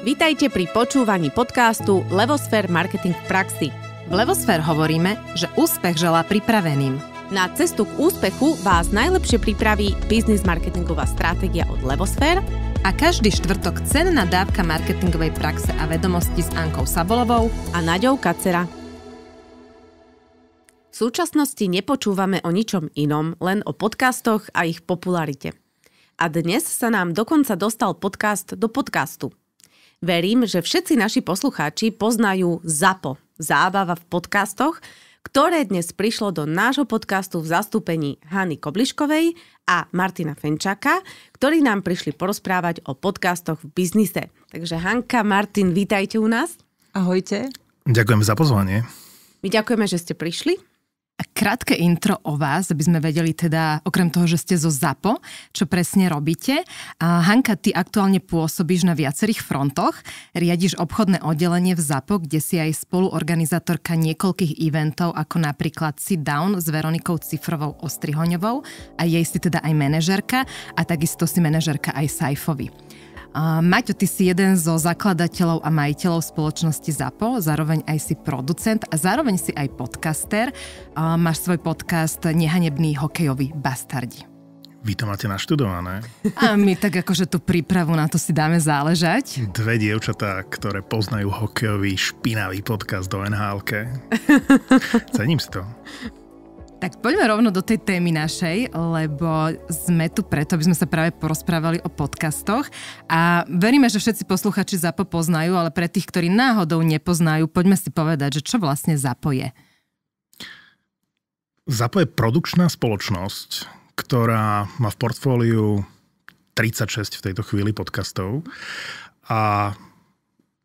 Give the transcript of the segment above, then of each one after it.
Vítajte pri počúvaní podcastu Levosfér Marketing v praxi. V Levosfér hovoríme, že úspech želá pripraveným. Na cestu k úspechu vás najlepšie pripraví biznis marketingová stratégia od Levosfér a každý štvrtok cenná dávka marketingovej praxe a vedomosti s Ankou Sabolovou a Naďou Kacera. V súčasnosti nepočúvame o ničom inom, len o podcastoch a ich popularite. A dnes sa nám dokonca dostal podcast do podcastu – Verím, že všetci naši poslucháči poznajú ZAPO, zábava v podcastoch, ktoré dnes prišlo do nášho podcastu v zastúpení Hany Kobliškovej a Martina Fenčaka, ktorí nám prišli porozprávať o podcastoch v biznise. Takže Hanka, Martin, vítajte u nás. Ahojte. Ďakujem za pozvanie. My ďakujeme, že ste prišli. Krátke intro o vás, aby sme vedeli teda, okrem toho, že ste zo ZAPO, čo presne robíte. A Hanka, ty aktuálne pôsobíš na viacerých frontoch, riadiš obchodné oddelenie v ZAPO, kde si aj spoluorganizátorka niekoľkých eventov, ako napríklad Sit Down s Veronikou Cifrovou Ostrihoňovou a jej si teda aj manažerka a takisto si manažerka aj Saifovi. Maťo, ty si jeden zo zakladateľov a majiteľov spoločnosti ZAPO, zároveň aj si producent a zároveň si aj podcaster. Máš svoj podcast Nehanebný hokejový bastardi. Vy to máte naštudované. A my tak akože tú prípravu na to si dáme záležať. Dve dievčatá, ktoré poznajú hokejový špinavý podcast do nhl Cením si to. Tak poďme rovno do tej témy našej, lebo sme tu preto, aby sme sa práve porozprávali o podcastoch a veríme, že všetci posluchači ZAPO poznajú, ale pre tých, ktorí náhodou nepoznajú, poďme si povedať, že čo vlastne ZAPO je. ZAPO je produkčná spoločnosť, ktorá má v portfóliu 36 v tejto chvíli podcastov a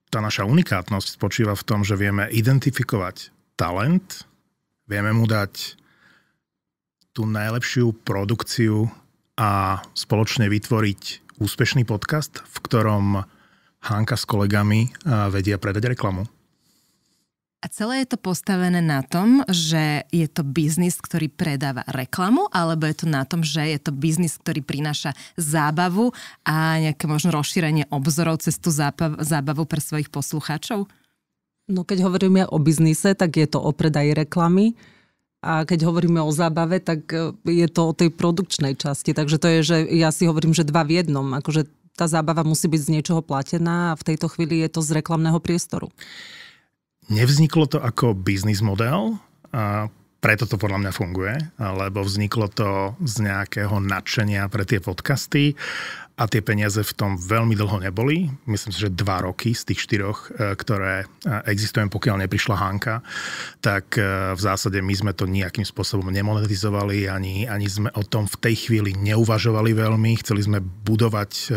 tá naša unikátnosť spočíva v tom, že vieme identifikovať talent, vieme mu dať tú najlepšiu produkciu a spoločne vytvoriť úspešný podcast, v ktorom Hanka s kolegami vedia predať reklamu. A celé je to postavené na tom, že je to biznis, ktorý predáva reklamu, alebo je to na tom, že je to biznis, ktorý prináša zábavu a nejaké možno rozšírenie obzorov cez tú zábavu pre svojich poslucháčov? No keď hovoríme o biznise, tak je to o predaji reklamy a keď hovoríme o zábave, tak e, je to o tej produkčnej časti. Takže to je, že ja si hovorím, že dva v jednom. Akože tá zábava musí byť z niečoho platená a v tejto chvíli je to z reklamného priestoru. Nevzniklo to ako biznis model, a preto to podľa mňa funguje, lebo vzniklo to z nejakého nadšenia pre tie podcasty a tie peniaze v tom veľmi dlho neboli. Myslím si, že dva roky z tých štyroch, e, ktoré e, existujem, pokiaľ neprišla Hanka, tak e, v zásade my sme to nejakým spôsobom nemonetizovali, ani, ani sme o tom v tej chvíli neuvažovali veľmi. Chceli sme budovať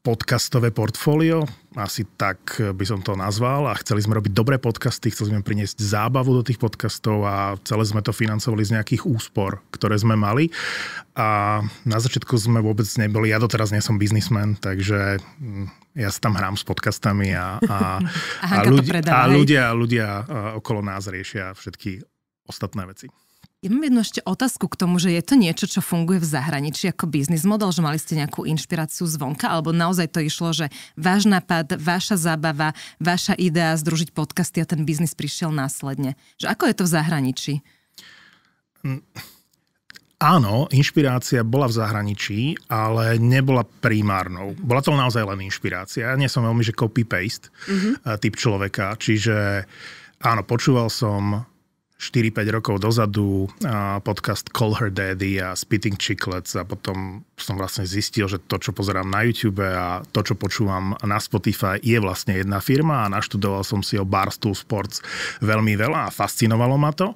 podcastové portfólio, asi tak by som to nazval. A chceli sme robiť dobré podcasty, chceli sme priniesť zábavu do tých podcastov a celé sme to financovali z nejakých úspor, ktoré sme mali. A na začiatku sme vôbec neboli, ja doteraz nie som biznismen, takže mm, ja sa tam hrám s podcastami a, a, a, a, ľudia, a ľudia, ľudia okolo nás riešia všetky ostatné veci. Ja mám jednu ešte otázku k tomu, že je to niečo, čo funguje v zahraničí ako biznis model, že mali ste nejakú inšpiráciu zvonka, alebo naozaj to išlo, že váš nápad, vaša zábava, vaša idea združiť podcasty a ten biznis prišiel následne. Že ako je to v zahraničí? Mm, áno, inšpirácia bola v zahraničí, ale nebola primárnou. Bola to naozaj len inšpirácia. Ja nie som veľmi, že copy-paste mm-hmm. typ človeka, čiže áno, počúval som 4-5 rokov dozadu podcast Call Her Daddy a Spitting Chicklets a potom som vlastne zistil, že to, čo pozerám na YouTube a to, čo počúvam na Spotify, je vlastne jedna firma a naštudoval som si o Barstool Sports veľmi veľa a fascinovalo ma to.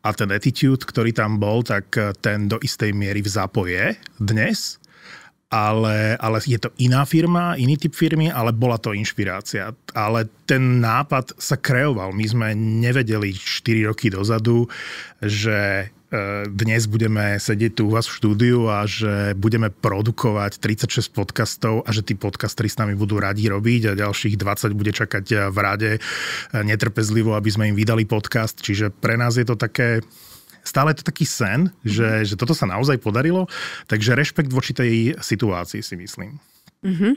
A ten attitude, ktorý tam bol, tak ten do istej miery v zápoje dnes ale, ale je to iná firma, iný typ firmy, ale bola to inšpirácia. Ale ten nápad sa kreoval. My sme nevedeli 4 roky dozadu, že e, dnes budeme sedieť tu u vás v štúdiu a že budeme produkovať 36 podcastov a že tí podcasteri s nami budú radi robiť a ďalších 20 bude čakať v rade e, netrpezlivo, aby sme im vydali podcast. Čiže pre nás je to také stále je to taký sen, že, že toto sa naozaj podarilo, takže rešpekt voči tej situácii si myslím. Mm-hmm.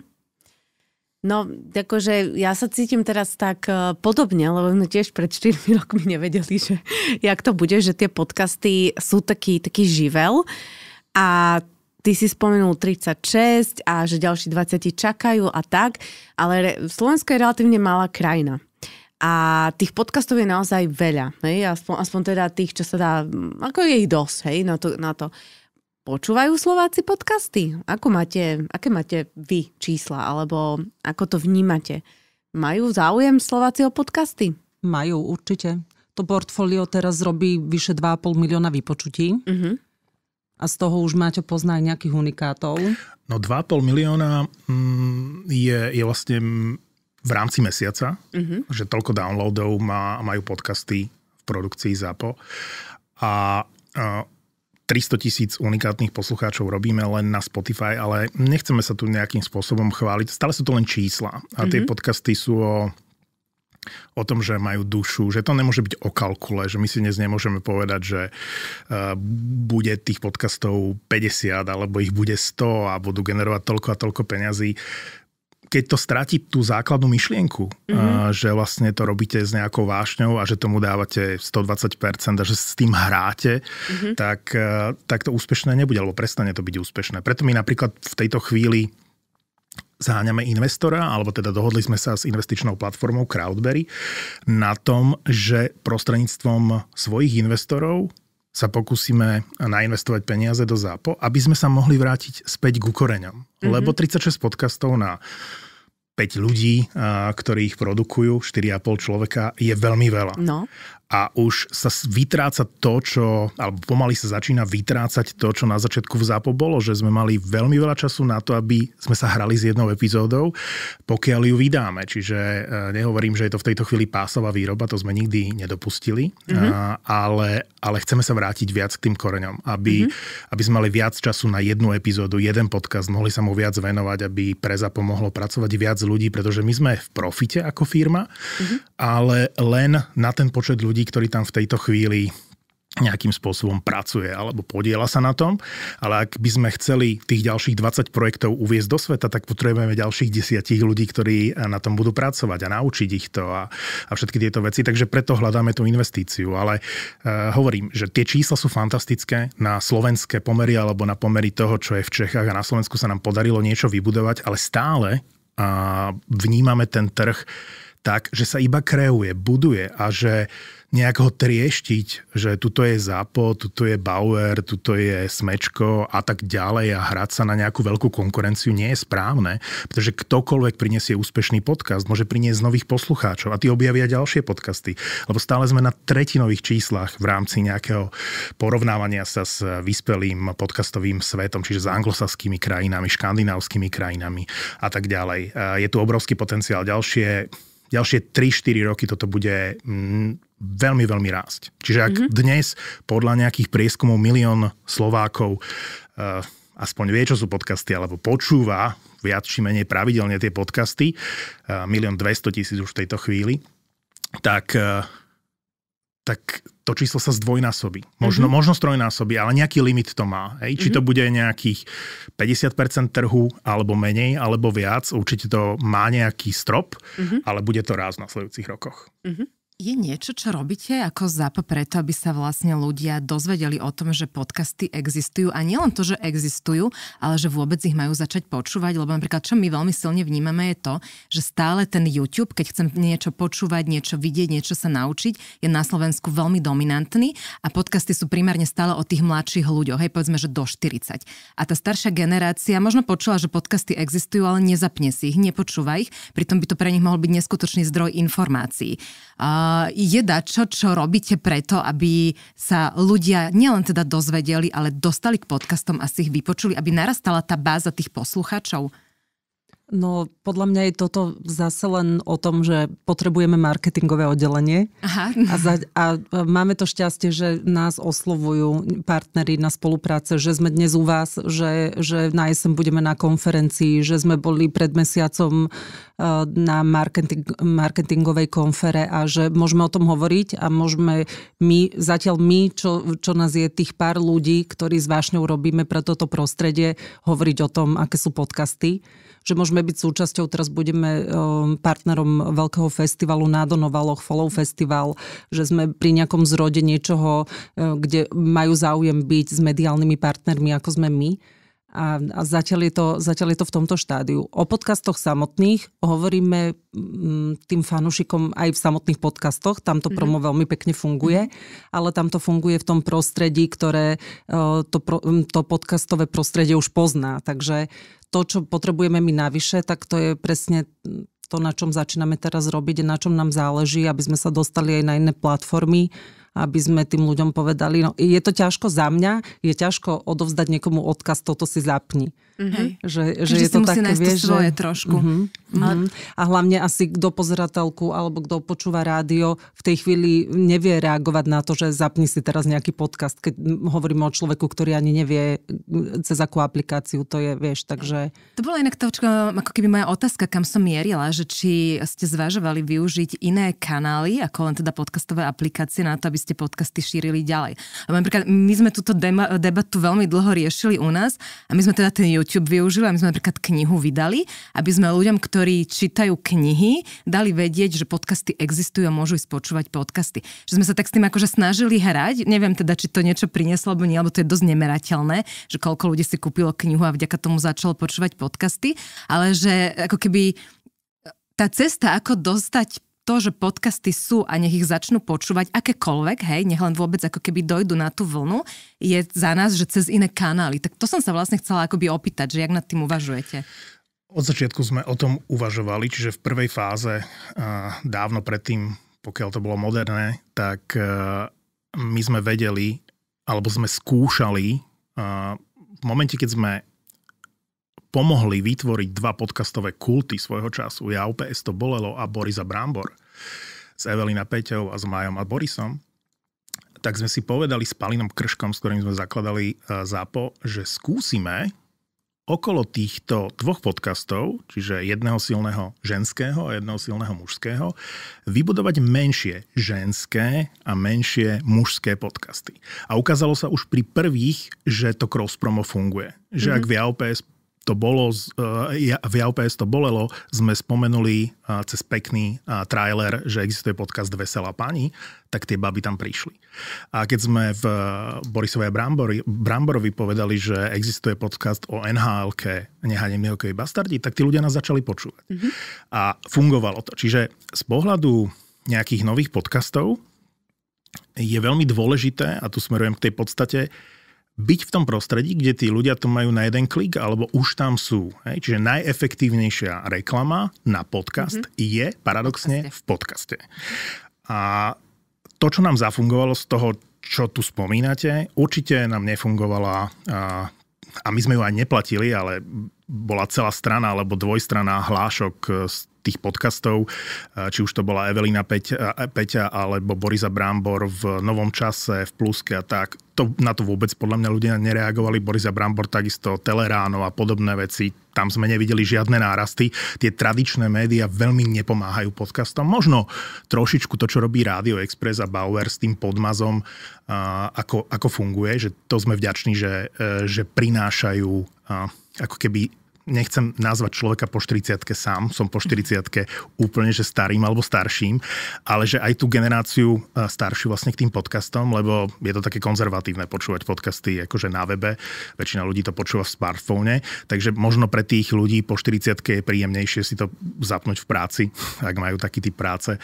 No, akože ja sa cítim teraz tak uh, podobne, lebo sme tiež pred 4 rokmi nevedeli, že jak to bude, že tie podcasty sú taký, taký živel a ty si spomenul 36 a že ďalší 20 čakajú a tak, ale Slovensko je relatívne malá krajina. A tých podcastov je naozaj veľa, hej? Aspoň, aspoň teda tých, čo sa dá, ako je ich dosť, hej, na to. Na to. Počúvajú Slováci podcasty? Ako máte, aké máte vy čísla? Alebo ako to vnímate? Majú záujem Slováci o podcasty? Majú, určite. To portfólio teraz robí vyše 2,5 milióna vypočutí. Uh-huh. A z toho už máte poznať nejakých unikátov? No 2,5 milióna mm, je, je vlastne v rámci mesiaca, uh-huh. že toľko downloadov má, majú podcasty v produkcii ZAPO. A, a 300 tisíc unikátnych poslucháčov robíme len na Spotify, ale nechceme sa tu nejakým spôsobom chváliť. Stále sú to len čísla. A tie mm-hmm. podcasty sú o, o tom, že majú dušu, že to nemôže byť o kalkule, že my si dnes nemôžeme povedať, že uh, bude tých podcastov 50 alebo ich bude 100 a budú generovať toľko a toľko peňazí keď to stratí tú základnú myšlienku, mm-hmm. že vlastne to robíte s nejakou vášňou a že tomu dávate 120% a že s tým hráte, mm-hmm. tak, tak to úspešné nebude, alebo prestane to byť úspešné. Preto my napríklad v tejto chvíli zháňame investora, alebo teda dohodli sme sa s investičnou platformou Crowdberry na tom, že prostredníctvom svojich investorov sa pokúsime nainvestovať peniaze do ZAPO, aby sme sa mohli vrátiť späť ku koreňom. Mm-hmm. Lebo 36 podcastov na 5 ľudí, ktorí ich produkujú, 4,5 človeka, je veľmi veľa. No a už sa vytráca to, čo, alebo pomaly sa začína vytrácať to, čo na začiatku v zápo bolo, že sme mali veľmi veľa času na to, aby sme sa hrali s jednou epizódou, pokiaľ ju vydáme. Čiže e, nehovorím, že je to v tejto chvíli pásová výroba, to sme nikdy nedopustili, mm-hmm. ale, ale chceme sa vrátiť viac k tým koreňom, aby, mm-hmm. aby sme mali viac času na jednu epizódu, jeden podcast, mohli sa mu viac venovať, aby pre ZAPO mohlo pracovať viac ľudí, pretože my sme v profite ako firma, mm-hmm. ale len na ten počet ľudí, ktorí tam v tejto chvíli nejakým spôsobom pracuje alebo podiela sa na tom, ale ak by sme chceli tých ďalších 20 projektov uviezť do sveta, tak potrebujeme ďalších desiatich ľudí, ktorí na tom budú pracovať a naučiť ich to a, a všetky tieto veci, takže preto hľadáme tú investíciu, ale uh, hovorím, že tie čísla sú fantastické. Na slovenské pomery alebo na pomery toho, čo je v Čechách a na Slovensku sa nám podarilo niečo vybudovať, ale stále uh, vnímame ten trh tak, že sa iba kreuje, buduje a že nejak ho trieštiť, že tuto je Zapo, tuto je Bauer, tuto je Smečko a tak ďalej a hrať sa na nejakú veľkú konkurenciu nie je správne, pretože ktokoľvek prinesie úspešný podcast, môže priniesť nových poslucháčov a tí objavia ďalšie podcasty, lebo stále sme na tretinových číslach v rámci nejakého porovnávania sa s vyspelým podcastovým svetom, čiže s anglosaskými krajinami, škandinávskými krajinami a tak ďalej. Je tu obrovský potenciál. Ďalšie ďalšie 3-4 roky toto bude mm, veľmi, veľmi rásť. Čiže ak mm-hmm. dnes podľa nejakých prieskumov milión Slovákov uh, aspoň vie, čo sú podcasty, alebo počúva viac či menej pravidelne tie podcasty, uh, milión 200 tisíc už v tejto chvíli, tak uh, tak to číslo sa zdvojnásobí. Možno, mm-hmm. možno strojnásobí, ale nejaký limit to má. Hej? Či mm-hmm. to bude nejakých 50% trhu, alebo menej, alebo viac. Určite to má nejaký strop, mm-hmm. ale bude to raz v nasledujúcich rokoch. Mm-hmm. Je niečo, čo robíte ako ZAP preto, aby sa vlastne ľudia dozvedeli o tom, že podcasty existujú a nielen to, že existujú, ale že vôbec ich majú začať počúvať, lebo napríklad čo my veľmi silne vnímame je to, že stále ten YouTube, keď chcem niečo počúvať, niečo vidieť, niečo sa naučiť, je na Slovensku veľmi dominantný a podcasty sú primárne stále o tých mladších ľuďoch, hej, povedzme, že do 40. A tá staršia generácia možno počula, že podcasty existujú, ale nezapne si ich, nepočúva ich, pritom by to pre nich mohol byť neskutočný zdroj informácií. Uh, je dačo, čo robíte preto, aby sa ľudia nielen teda dozvedeli, ale dostali k podcastom a si ich vypočuli, aby narastala tá báza tých poslucháčov? No, podľa mňa je toto zase len o tom, že potrebujeme marketingové oddelenie. Aha. A, za, a máme to šťastie, že nás oslovujú partnery na spolupráce, že sme dnes u vás, že, že na jesem budeme na konferencii, že sme boli pred mesiacom e, na marketing, marketingovej konfere a že môžeme o tom hovoriť a môžeme my, zatiaľ my, čo, čo nás je tých pár ľudí, ktorí s vášňou robíme pre toto prostredie, hovoriť o tom, aké sú podcasty že môžeme byť súčasťou, teraz budeme partnerom veľkého festivalu na Donovaloch, Follow Festival, že sme pri nejakom zrode niečoho, kde majú záujem byť s mediálnymi partnermi, ako sme my a, a zatiaľ, je to, zatiaľ je to v tomto štádiu. O podcastoch samotných hovoríme mm, tým fanúšikom aj v samotných podcastoch, tam to mm-hmm. promo veľmi pekne funguje, mm-hmm. ale tam to funguje v tom prostredí, ktoré e, to, to podcastové prostredie už pozná. Takže to, čo potrebujeme my navyše, tak to je presne to, na čom začíname teraz robiť, na čom nám záleží, aby sme sa dostali aj na iné platformy aby sme tým ľuďom povedali, no je to ťažko za mňa, je ťažko odovzdať niekomu odkaz, toto si zapni. Mm-hmm. Že, že je to také, vieš, svoje že... trošku. Mm-hmm. Mm-hmm. A hlavne asi kto pozera telku alebo kto počúva rádio, v tej chvíli nevie reagovať na to, že zapni si teraz nejaký podcast, keď hovoríme o človeku, ktorý ani nevie cez akú aplikáciu to je, vieš, takže... To bola inak to, ako keby moja otázka, kam som mierila, že či ste zvažovali využiť iné kanály, ako len teda podcastové aplikácie na to, aby ste podcasty šírili ďalej. A napríklad my sme túto debatu veľmi dlho riešili u nás a my sme teda ten YouTube využili a my sme napríklad knihu vydali, aby sme ľuďom, ktorí čítajú knihy, dali vedieť, že podcasty existujú a môžu ísť počúvať podcasty. Že sme sa tak s tým akože snažili hrať, neviem teda, či to niečo prinieslo alebo nie, alebo to je dosť nemerateľné, že koľko ľudí si kúpilo knihu a vďaka tomu začalo počúvať podcasty, ale že ako keby tá cesta, ako dostať to, že podcasty sú a nech ich začnú počúvať akékoľvek, hej, nech len vôbec ako keby dojdu na tú vlnu, je za nás, že cez iné kanály. Tak to som sa vlastne chcela akoby opýtať, že jak nad tým uvažujete. Od začiatku sme o tom uvažovali, čiže v prvej fáze, dávno predtým, pokiaľ to bolo moderné, tak my sme vedeli, alebo sme skúšali v momente, keď sme pomohli vytvoriť dva podcastové kulty svojho času. Ja UPS to bolelo a Borisa Brambor s Evelina Peťou a s Majom a Borisom tak sme si povedali s Palinom Krškom, s ktorým sme zakladali e, ZAPO, že skúsime okolo týchto dvoch podcastov, čiže jedného silného ženského a jedného silného mužského, vybudovať menšie ženské a menšie mužské podcasty. A ukázalo sa už pri prvých, že to cross-promo funguje. Že mm-hmm. ak v AOPS to bolo, uh, v JPS to bolelo, sme spomenuli uh, cez pekný uh, trailer, že existuje podcast Veselá pani, tak tie baby tam prišli. A keď sme v Borisovej Brambori, Bramborovi povedali, že existuje podcast o NHL-ke Nehanemný hokej bastardi, tak tí ľudia nás začali počúvať. Mm-hmm. A fungovalo to. Čiže z pohľadu nejakých nových podcastov je veľmi dôležité, a tu smerujem k tej podstate, byť v tom prostredí, kde tí ľudia to majú na jeden klik, alebo už tam sú. Hej? Čiže najefektívnejšia reklama na podcast mm-hmm. je paradoxne v podcaste. A to, čo nám zafungovalo z toho, čo tu spomínate, určite nám nefungovala a, a my sme ju aj neplatili, ale bola celá strana alebo dvojstrana hlášok z tých podcastov, či už to bola Evelina Peťa, Peťa alebo Borisa Brambor v Novom čase, v Pluske a tak. To, na to vôbec podľa mňa ľudia nereagovali. Borisa Brambor takisto, Teleráno a podobné veci. Tam sme nevideli žiadne nárasty. Tie tradičné médiá veľmi nepomáhajú podcastom. Možno trošičku to, čo robí Radio Express a Bauer s tým podmazom, ako, ako funguje, že to sme vďační, že, e, že prinášajú ako keby nechcem nazvať človeka po 40 sám, som po 40 úplne, že starým alebo starším, ale že aj tú generáciu e, staršiu vlastne k tým podcastom, lebo je to také konzervatívne počúvať podcasty akože na webe, väčšina ľudí to počúva v smartfóne, takže možno pre tých ľudí po 40 je príjemnejšie si to zapnúť v práci, ak majú taký typ práce e,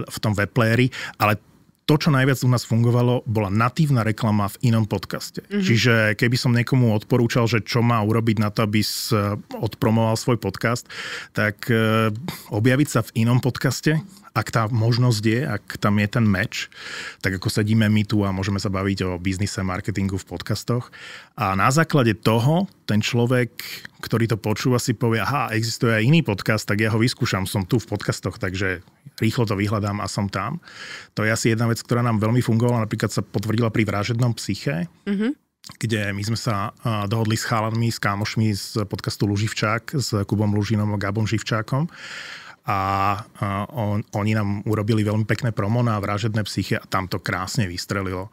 v tom webplayeri, ale to, čo najviac u nás fungovalo, bola natívna reklama v inom podcaste. Mm-hmm. Čiže keby som niekomu odporúčal, že čo má urobiť na to, aby odpromoval svoj podcast, tak e, objaviť sa v inom podcaste, ak tá možnosť je, ak tam je ten meč, tak ako sedíme my tu a môžeme sa baviť o biznise, marketingu v podcastoch. A na základe toho ten človek, ktorý to počúva, si povie, aha, existuje aj iný podcast, tak ja ho vyskúšam, som tu v podcastoch, takže rýchlo to vyhľadám a som tam. To je asi jedna vec, ktorá nám veľmi fungovala, napríklad sa potvrdila pri vražednom psyche, mm-hmm kde my sme sa dohodli s chálanmi, s kámošmi z podcastu Luživčák, s Kubom Lužinom a Gabom Živčákom a on, oni nám urobili veľmi pekné promo na vražedné psyche a tam to krásne vystrelilo.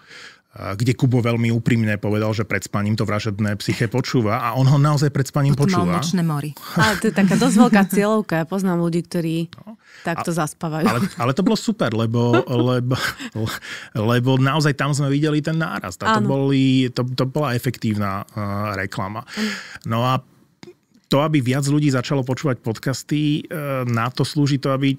Kde Kubo veľmi úprimne povedal, že pred spaním to vražedné psyché počúva a on ho naozaj pred spaním Potom počúva. mal nočné mori. Ale to je taká dosť veľká cieľovka. Ja poznám ľudí, ktorí No. takto zaspávajú. Ale, ale to bolo super, lebo, lebo, lebo naozaj tam sme videli ten nárast. A to, boli, to, to bola efektívna uh, reklama. No a to, aby viac ľudí začalo počúvať podcasty, uh, na to slúži to, aby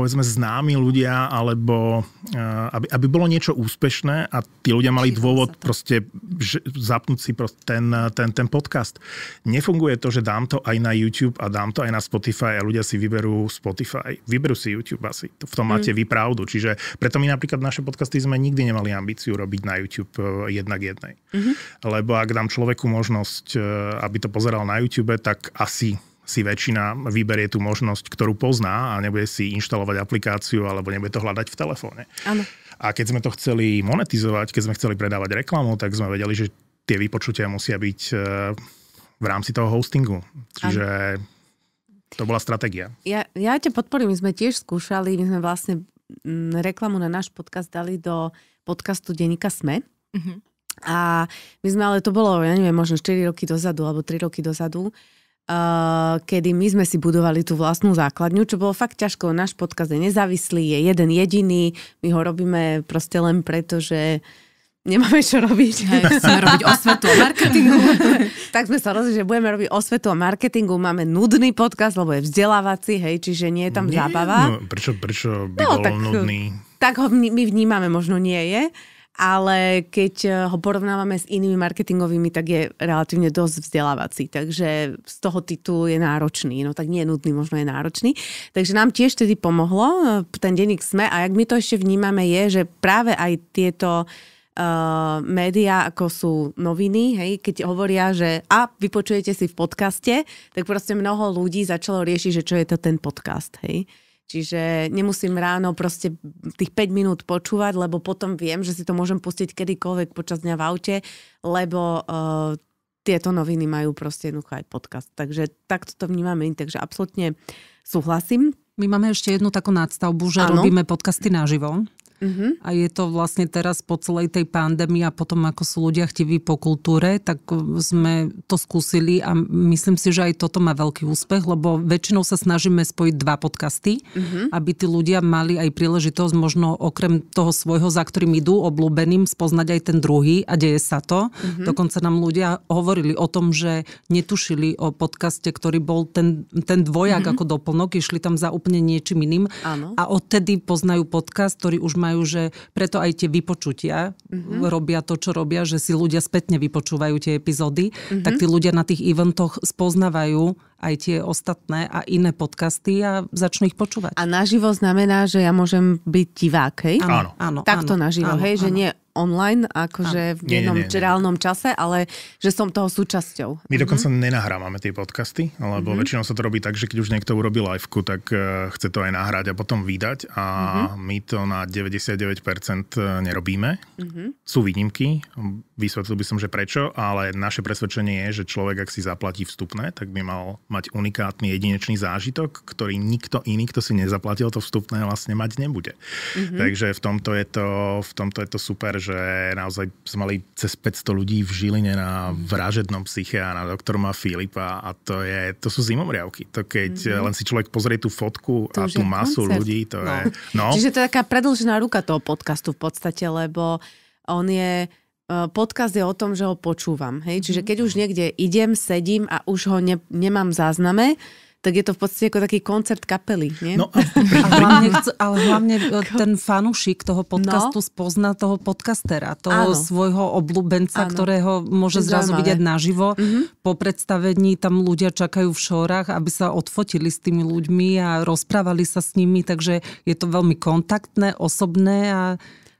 povedzme známi ľudia, alebo uh, aby, aby bolo niečo úspešné a tí ľudia mali dôvod proste že, zapnúť si proste ten, ten, ten podcast. Nefunguje to, že dám to aj na YouTube a dám to aj na Spotify a ľudia si vyberú Spotify. Vyberú si YouTube asi. V tom máte vy pravdu. Čiže preto my napríklad naše podcasty sme nikdy nemali ambíciu robiť na YouTube eh, jednak jednej. Lebo ak dám človeku možnosť, eh, aby to pozeral na YouTube, tak asi si väčšina vyberie tú možnosť, ktorú pozná a nebude si inštalovať aplikáciu alebo nebude to hľadať v telefóne. Áno. A keď sme to chceli monetizovať, keď sme chceli predávať reklamu, tak sme vedeli, že tie vypočutia musia byť e, v rámci toho hostingu. Čiže to bola stratégia. Ja, ja ťa podporím, my sme tiež skúšali, my sme vlastne mm, reklamu na náš podcast dali do podcastu Denika Sme. Mhm. A my sme, ale to bolo, ja neviem, možno 4 roky dozadu, alebo 3 roky dozadu, uh, kedy my sme si budovali tú vlastnú základňu, čo bolo fakt ťažko. Náš podcast je nezávislý, je jeden jediný, my ho robíme proste len preto, že nemáme čo robiť. Hej, chceme robiť osvetu a marketingu. tak sme sa rozhodli, že budeme robiť osvetu a marketingu. Máme nudný podcast, lebo je vzdelávací, hej, čiže nie je tam Nie, zábava. No, prečo, prečo by No, bol tak, nudný? Tak ho my vnímame, možno nie je, ale keď eh, ho porovnávame s inými marketingovými, tak je relatívne dosť vzdelávací. Takže z toho titulu je náročný. No tak nie je nudný, možno je náročný. Takže nám tiež tedy pomohlo eh, ten denník SME a jak my to ešte vnímame je, že práve aj tieto uh, médiá, ako sú noviny, hej, keď hovoria, že a vypočujete si v podcaste, tak proste mnoho ľudí začalo riešiť, že čo je to ten podcast, hej. Čiže nemusím ráno proste tých 5 minút počúvať, lebo potom viem, že si to môžem pustiť kedykoľvek počas dňa v aute, lebo uh, tieto noviny majú proste jednoducho aj podcast. Takže takto to vnímame, takže absolútne súhlasím. My máme ešte jednu takú nadstavbu, že Áno. robíme podcasty naživo. Mhm. A je to vlastne teraz po celej tej pandémii a potom ako sú ľudia chtiví po kultúre, tak sme to skúsili a myslím si, že aj toto má veľký úspech, lebo väčšinou sa snažíme spojiť dva podcasty, aby tí ľudia mali aj príležitosť možno okrem toho svojho, za ktorým idú, obľúbeným, spoznať aj ten druhý a deje sa to. Dokonca nám ľudia hovorili o tom, že netušili o podcaste, ktorý bol ten, ten dvojak ako doplnok, išli tam za úplne niečím iným Áno. a odtedy poznajú podcast, ktorý už majú, že preto aj tie vypočutia Mhm. robia to, čo robia, že si ľudia spätne vypočúvajú tie epizódy, Mhm. tak tí ľudia na tých eventoch spoznávajú aj tie ostatné a iné podcasty a začnú ich počúvať. A naživo znamená, že ja môžem byť divák, hej? Áno. áno. Takto áno, naživo, áno, hej? Že áno. nie online, akože v Nie, nie, jednom nie, nie. reálnom čase, ale že som toho súčasťou. My dokonca nenahrávame tie podcasty, lebo väčšinou sa to robí tak, že keď už niekto urobí liveku, tak eh, chce to aj nahrať a potom vydať a my to na 99% nerobíme. Sú výnimky, vysvetlil by som, že prečo, ale naše presvedčenie je, že človek, ak si zaplatí vstupné, tak by mal mať unikátny jedinečný zážitok, ktorý nikto iný, kto si nezaplatil to vstupné, vlastne mať nebude. Takže v tomto, je to, v tomto je to super, že naozaj sme mali cez 500 ľudí v Žiline na vražednom psyche a na doktorma Filipa a to, je, to sú zimomriavky. To keď mm-hmm. len si človek pozrie tú fotku To a tú masu koncert. ľudí, to No. je... No, Čiže to je taká predlžená ruka toho podcastu v podstate, lebo on je eh, podcast je o tom, že ho počúvam. Hej? Čiže keď už niekde idem, sedím a už ho ne, nemám zázname, tak je to v podstate ako taký koncert kapely. Nie? no a A hlavne, ale hlavne e, ten fanúšik toho podcastu No. spozná toho podcastera, toho Áno. svojho obľúbenca, Áno. ktorého môže zrazu zaujímavé. vidieť naživo. Po predstavení tam ľudia čakajú v šorách, aby sa odfotili s tými ľuďmi a rozprávali sa s nimi, takže je to veľmi kontaktné, osobné a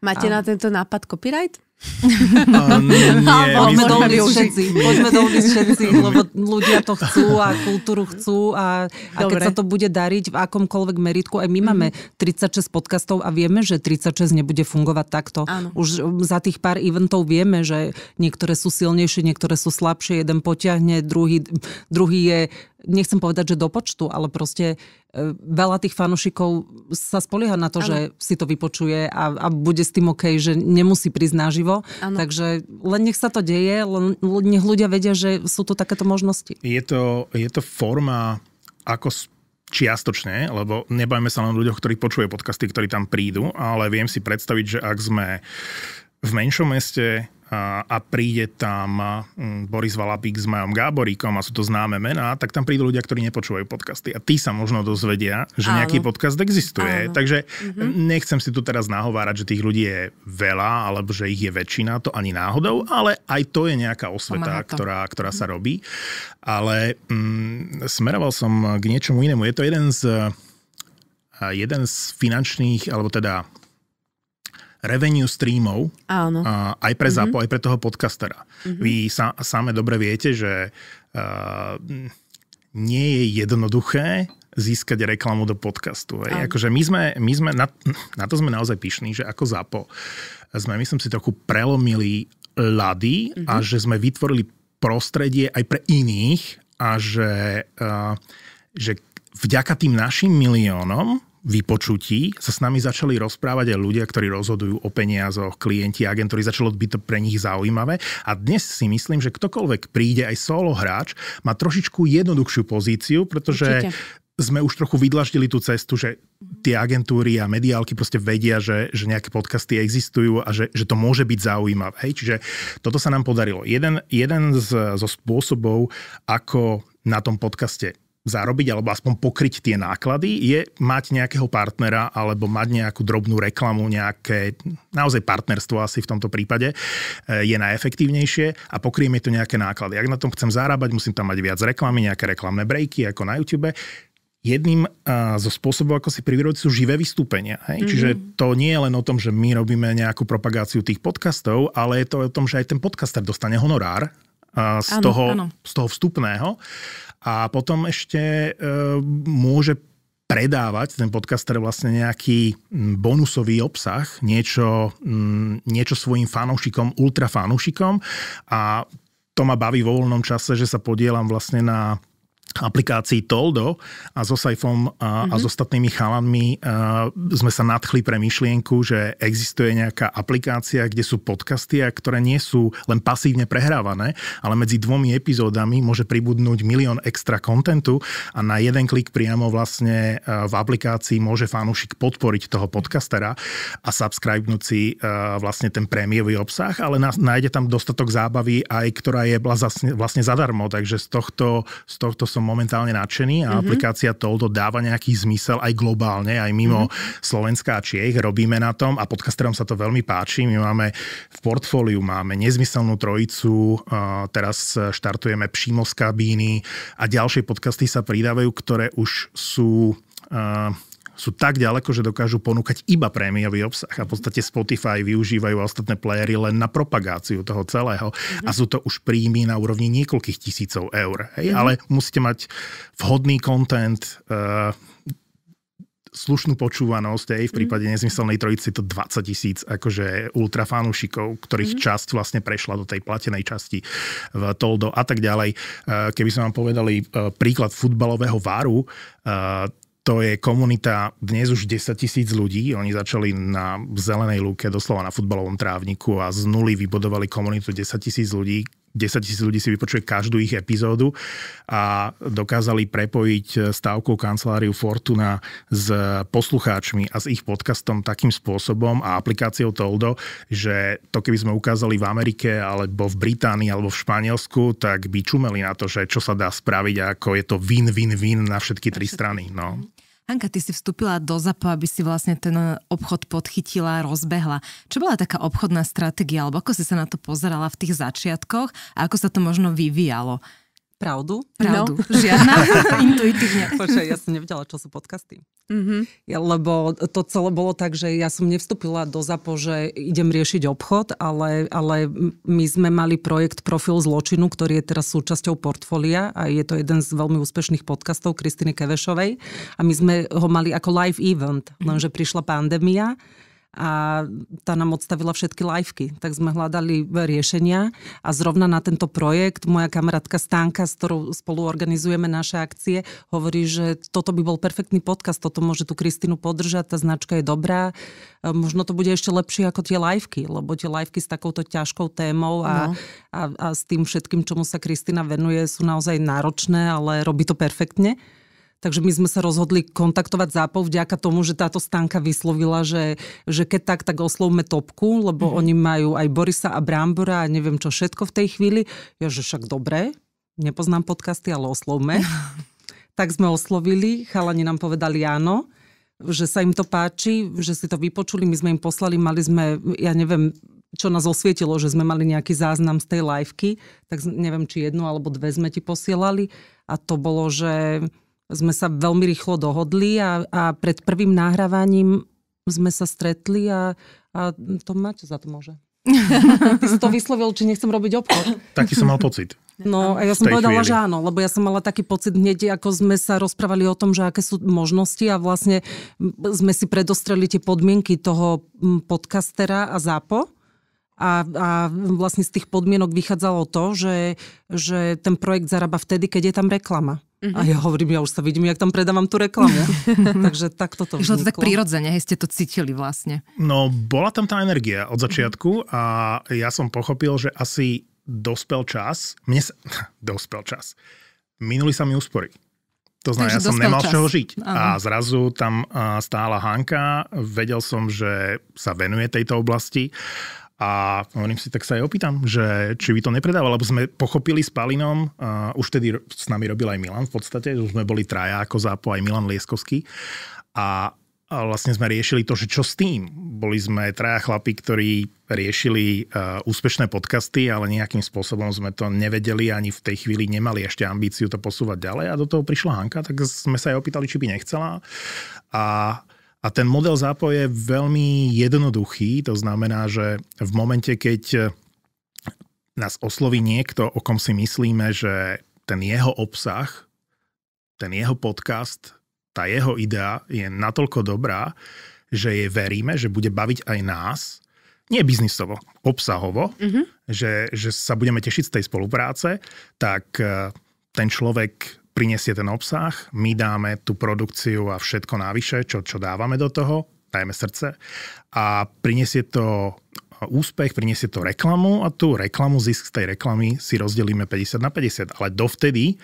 Máte na tento nápad copyright? A nie, Poďme do ulic všetci, poďme do ulic všetci, lebo ľudia to chcú a kultúru chcú a, a keď sa to bude dariť v akomkoľvek meritku, aj my máme 36 podcastov a vieme, že 36 nebude fungovať takto. Áno. Už za tých pár eventov vieme, že niektoré sú silnejšie, niektoré sú slabšie, jeden potiahne, druhý, druhý je nechcem povedať, že do počtu, ale proste e, veľa tých fanúšikov sa spolieha na to, ano. že si to vypočuje a, a bude s tým OK, že nemusí prísť naživo. Ano. Takže len nech sa to deje, len nech ľudia vedia, že sú tu takéto možnosti. Je to, je to forma, ako čiastočne, lebo nebajme sa len ľuďoch, ktorí počujú podcasty, ktorí tam prídu, ale viem si predstaviť, že ak sme v menšom meste a, príde tam Boris Valapík s Majom Gáboríkom a sú to známe mená, tak tam prídu ľudia, ktorí nepočúvajú podcasty. A tí sa možno dozvedia, že Áno. nejaký podcast existuje. Áno. Takže mm-hmm. nechcem si tu teraz nahovárať, že tých ľudí je veľa, alebo že ich je väčšina, to ani náhodou, ale aj to je nejaká osveta, ktorá, ktorá sa robí. Ale mm, smeroval som k niečomu inému. Je to jeden z jeden z finančných, alebo teda revenue streamov Áno. Aj pre mm-hmm. aj pre toho podcastera. Mm-hmm. Vy sa, same dobre viete, že uh, nie je jednoduché získať reklamu do podcastu. Akože my sme, my sme na, na to sme naozaj pyšní, že ako ZAPO sme, myslím si, trochu prelomili lady mm-hmm. a že sme vytvorili prostredie aj pre iných a že, uh, že vďaka tým našim miliónom vypočutí sa s nami začali rozprávať aj ľudia, ktorí rozhodujú o peniazoch, klienti, agentúry, začalo byť to pre nich zaujímavé. A dnes si myslím, že ktokoľvek príde, aj solo hráč, má trošičku jednoduchšiu pozíciu, pretože Určite sme už trochu vydlaždili tú cestu, že tie agentúry a mediálky proste vedia, že, že nejaké podcasty existujú a že, že to môže byť zaujímavé. Hej? Čiže toto sa nám podarilo. Jeden, jeden z, zo spôsobov, ako na tom podcaste zarobiť alebo aspoň pokryť tie náklady, je mať nejakého partnera alebo mať nejakú drobnú reklamu, nejaké naozaj partnerstvo asi v tomto prípade e, je najefektívnejšie a pokrieme to nejaké náklady. Ak na tom chcem zarábať, musím tam mať viac reklamy, nejaké reklamné breaky ako na YouTube. Jedným zo spôsobov, ako si privyrobiť, sú živé vystúpenia. Hej? Mm-hmm. Čiže to nie je len o tom, že my robíme nejakú propagáciu tých podcastov, ale je to o tom, že aj ten podcaster dostane honorár z, ano, toho, ano. z toho vstupného a potom ešte e, môže predávať ten podcaster vlastne nejaký bonusový obsah, niečo, niečo svojim fanúšikom, ultrafanúšikom. A to ma baví vo voľnom čase, že sa podielam vlastne na aplikácii Toldo a so Saifom a, mm-hmm. a s mhm. ostatnými chalanmi a, sme sa nadchli pre myšlienku, že existuje nejaká aplikácia, kde sú podcasty, a ktoré nie sú len pasívne prehrávané, ale medzi dvomi epizódami môže pribudnúť milión extra kontentu a na jeden klik priamo vlastne v aplikácii môže fanúšik podporiť toho podcastera a subscribenúť si vlastne ten prémiový obsah, ale nájde tam dostatok zábavy aj, ktorá je vlastne, vlastne zadarmo, takže z tohto, z tohto som som momentálne nadšený a mm-hmm. aplikácia Toldo dáva nejaký zmysel aj globálne, aj mimo mm-hmm. Slovenska a Čiech. Robíme na tom a podcasterom sa to veľmi páči. My máme v portfóliu máme nezmyselnú trojicu, teraz štartujeme přímo z kabíny a ďalšie podcasty sa pridávajú, ktoré už sú sú tak ďaleko, že dokážu ponúkať iba prémiový obsah a v podstate Spotify využívajú ostatné playery len na propagáciu toho celého mm-hmm. a sú to už príjmy na úrovni niekoľkých tisícov eur. Hej? Mm-hmm. Ale musíte mať vhodný content, uh, slušnú počúvanosť, aj v prípade mm. nezmyselnej trojici to 20 tisíc akože ultrafanúšikov, ktorých mm. časť vlastne prešla do tej platenej časti v Toldo a tak ďalej. Keby sme vám povedali príklad futbalového váru, to je komunita dnes už 10 tisíc ľudí. Oni začali na zelenej lúke, doslova na futbalovom trávniku a z nuly vybudovali komunitu 10 tisíc ľudí, 10 tisíc ľudí si vypočuje každú ich epizódu a dokázali prepojiť stávku kanceláriu Fortuna s poslucháčmi a s ich podcastom takým spôsobom a aplikáciou Toldo, že to keby sme ukázali v Amerike alebo v Británii alebo v Španielsku, tak by čumeli na to, že čo sa dá spraviť a ako je to win-win-win na všetky tri strany. No. Hanka, ty si vstúpila do ZAPO, aby si vlastne ten obchod podchytila, rozbehla. Čo bola taká obchodná stratégia, alebo ako si sa na to pozerala v tých začiatkoch a ako sa to možno vyvíjalo? Pravdu? Pravdu. No. Žiadna? Intuitívne. Počkaj, ja som nevedela, čo sú podcasty. Mm-hmm. Ja, lebo to celé bolo tak, že ja som nevstúpila do ZAPO, že idem riešiť obchod, ale, ale my sme mali projekt Profil zločinu, ktorý je teraz súčasťou portfólia a je to jeden z veľmi úspešných podcastov Kristiny Kevešovej. A my sme ho mali ako live event, lenže prišla pandémia a tá nám odstavila všetky liveky. Tak sme hľadali riešenia a zrovna na tento projekt moja kamarátka Stánka, s ktorou spolu organizujeme naše akcie, hovorí, že toto by bol perfektný podcast, toto môže tu Kristinu podržať, tá značka je dobrá. E, možno to bude ešte lepšie ako tie liveky, lebo tie liveky s takouto ťažkou témou a, no. a, a s tým všetkým, čomu sa Kristina venuje, sú naozaj náročné, ale robí to perfektne. Takže my sme sa rozhodli kontaktovať zápov vďaka tomu, že táto stánka vyslovila, že, že keď tak, tak oslovme topku, lebo mm. oni majú aj Borisa a Brambora a neviem čo všetko v tej chvíli. Ja, že však dobre, nepoznám podcasty, ale oslovme. tak sme oslovili, chalani nám povedali áno, že sa im to páči, že si to vypočuli, my sme im poslali, mali sme, ja neviem, čo nás osvietilo, že sme mali nejaký záznam z tej liveky, tak neviem, či jednu alebo dve sme ti posielali a to bolo, že sme sa veľmi rýchlo dohodli a, a pred prvým nahrávaním sme sa stretli a, a to máte za to môže. Ty si to vyslovil, či nechcem robiť obchod. Taký som mal pocit. No a ja som povedala, chvíli. že áno, lebo ja som mala taký pocit hneď, ako sme sa rozprávali o tom, že aké sú možnosti a vlastne sme si predostreli tie podmienky toho podcastera a zápo. A, a vlastne z tých podmienok vychádzalo to, že, že ten projekt zarába vtedy, keď je tam reklama. Uh-huh. A ja hovorím, ja už sa vidím, jak tam predávam tú reklamu. Takže takto to vzniklo. to tak prirodzene, hej, ste to cítili vlastne. No, bola tam tá energia od začiatku a ja som pochopil, že asi dospel čas, mne sa, dospel čas, minuli sa mi úspory. To znamená, ja som nemal čas. čoho žiť. Aha. A zrazu tam stála Hanka, vedel som, že sa venuje tejto oblasti a hovorím si, tak sa aj opýtam, že či by to nepredával, lebo sme pochopili s Palinom, uh, už tedy s nami robil aj Milan v podstate, už sme boli traja ako zápo, aj Milan Lieskovský. A, a vlastne sme riešili to, že čo s tým. Boli sme traja chlapi, ktorí riešili uh, úspešné podcasty, ale nejakým spôsobom sme to nevedeli, ani v tej chvíli nemali ešte ambíciu to posúvať ďalej. A do toho prišla Hanka, tak sme sa aj opýtali, či by nechcela. A a ten model zápoje je veľmi jednoduchý, to znamená, že v momente, keď nás osloví niekto, o kom si myslíme, že ten jeho obsah, ten jeho podcast, tá jeho idea je natoľko dobrá, že jej veríme, že bude baviť aj nás, nie biznisovo, obsahovo, mm-hmm. že, že sa budeme tešiť z tej spolupráce, tak eh, ten človek prinesie ten obsah, my dáme tú produkciu a všetko návyše, čo, čo dávame do toho, dajme srdce a prinesie to úspech, prinesie to reklamu a tú reklamu, zisk z tej reklamy si rozdelíme 50 na 50. Ale dovtedy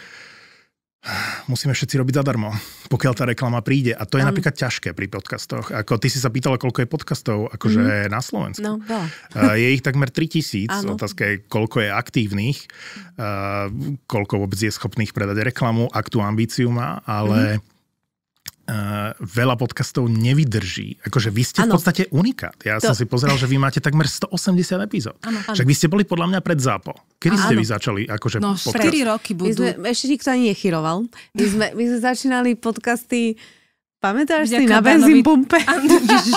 musíme všetci robiť zadarmo, pokiaľ tá reklama príde. A to je um. napríklad ťažké pri podcastoch. Ako ty si sa pýtala, koľko je podcastov akože mm. na Slovensku. No, veľa. Je ich takmer 3000. Otázka je, koľko je aktívnych, koľko vôbec je schopných predať reklamu, ak tú ambíciu má, ale... Mm uh, veľa podcastov nevydrží. Akože vy ste ano. v podstate unikát. Ja to... som si pozeral, že vy máte takmer 180 epizód. Však vy ste boli podľa mňa pred zápo. Kedy ano. ste vy začali akože No, podcast? 4 roky budú. My sme, ešte nikto ani nechyroval. My sme, my sme začínali podcasty Pamätáš si na benzín pumpe?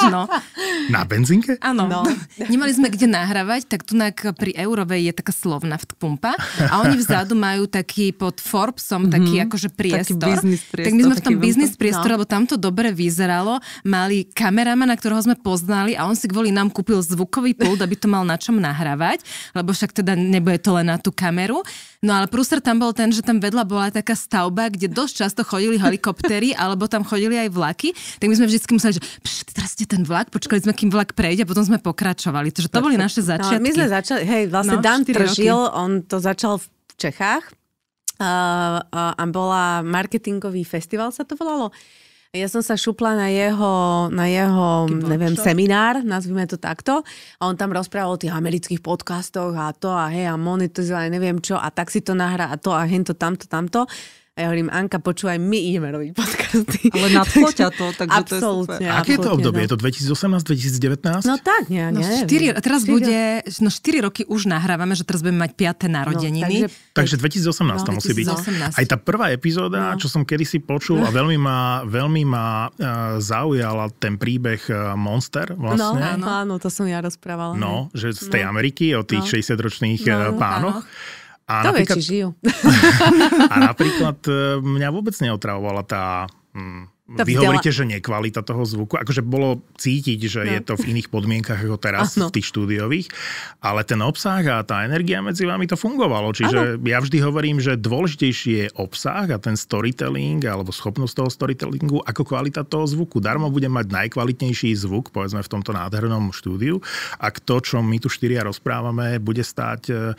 No. Na benzínke? Áno. No. Nemali sme kde nahrávať, tak tu pri Eurovej je taká slovna pumpa a oni vzadu majú taký pod Forbesom mm-hmm. taký akože priestor. Taký priestor. Tak my sme v tom biznis priestore, no. lebo tam to dobre vyzeralo. Mali kameramana, ktorého sme poznali a on si kvôli nám kúpil zvukový pult, aby to mal na čom nahrávať, lebo však teda nebude to len na tú kameru. No ale prúster tam bol ten, že tam vedľa bola taká stavba, kde dosť často chodili helikoptery, alebo tam chodili aj vlaky, tak my sme vždy museli, že teraz ste ten vlak, počkali sme, kým vlak prejde a potom sme pokračovali. Takže to boli naše začiatky. No, my sme začali, hej, vlastne no, Dan Tržil, on to začal v Čechách uh, uh, a bola marketingový festival, sa to volalo. Ja som sa šupla na jeho, na jeho neviem, seminár, nazvime to takto. A on tam rozprával o tých amerických podcastoch a to a hej a monetizovanie, neviem čo a tak si to nahrá a to a hento, tamto, tamto. A ja hovorím, Anka, počúvaj, my ideme robiť podcasty. Ale nadchlo ťa to, takže absolútne, to je super. Aké je to obdobie? No. Je to 2018-2019? No tak, nie, no, nie. 4, a teraz 4, bude, no 4 roky už nahrávame, že teraz budeme mať 5. narodeniny. No, takže, takže 2018 no, to musí 2018. byť. Aj tá prvá epizóda, no. čo som kedysi počul a veľmi ma, veľmi ma uh, zaujala ten príbeh uh, Monster vlastne. No, áno, áno, to som ja rozprávala. No, že z tej no. Ameriky, o tých no. 60-ročných no, pánoch. Áno. A to napríklad, vie, či žijú. a napríklad e, mňa vôbec neotravovala tá hm, To Vy vzdela- hovoríte, že nekvalita toho zvuku, akože bolo cítiť, že No. je to v iných podmienkach ako teraz Áno. v tých štúdiových, ale ten obsah a tá energia medzi vami to fungovalo. Čiže ja vždy hovorím, že dôležitejší je obsah a ten storytelling alebo schopnosť toho storytellingu ako kvalita toho zvuku. Darmo bude mať najkvalitnejší zvuk, povedzme v tomto nádhernom štúdiu, ak to, čo my tu štyria rozprávame, bude stáť...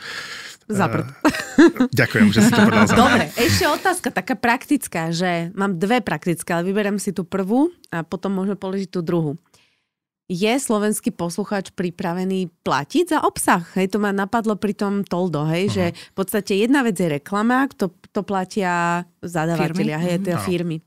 Zaprd. Ďakujem, že si to povedal za mňa. Dobre, ešte otázka taká praktická, že mám dve praktické, ale vyberiem si tú prvú a potom môžeme položiť tú druhú. Je slovenský poslucháč pripravený platiť za obsah? Hej, to ma napadlo pri tom Toldo, hej, Mhm. že v podstate jedna vec je reklama, to, to platia zadávateľia, Firmy? hej, teda Áno. firmy.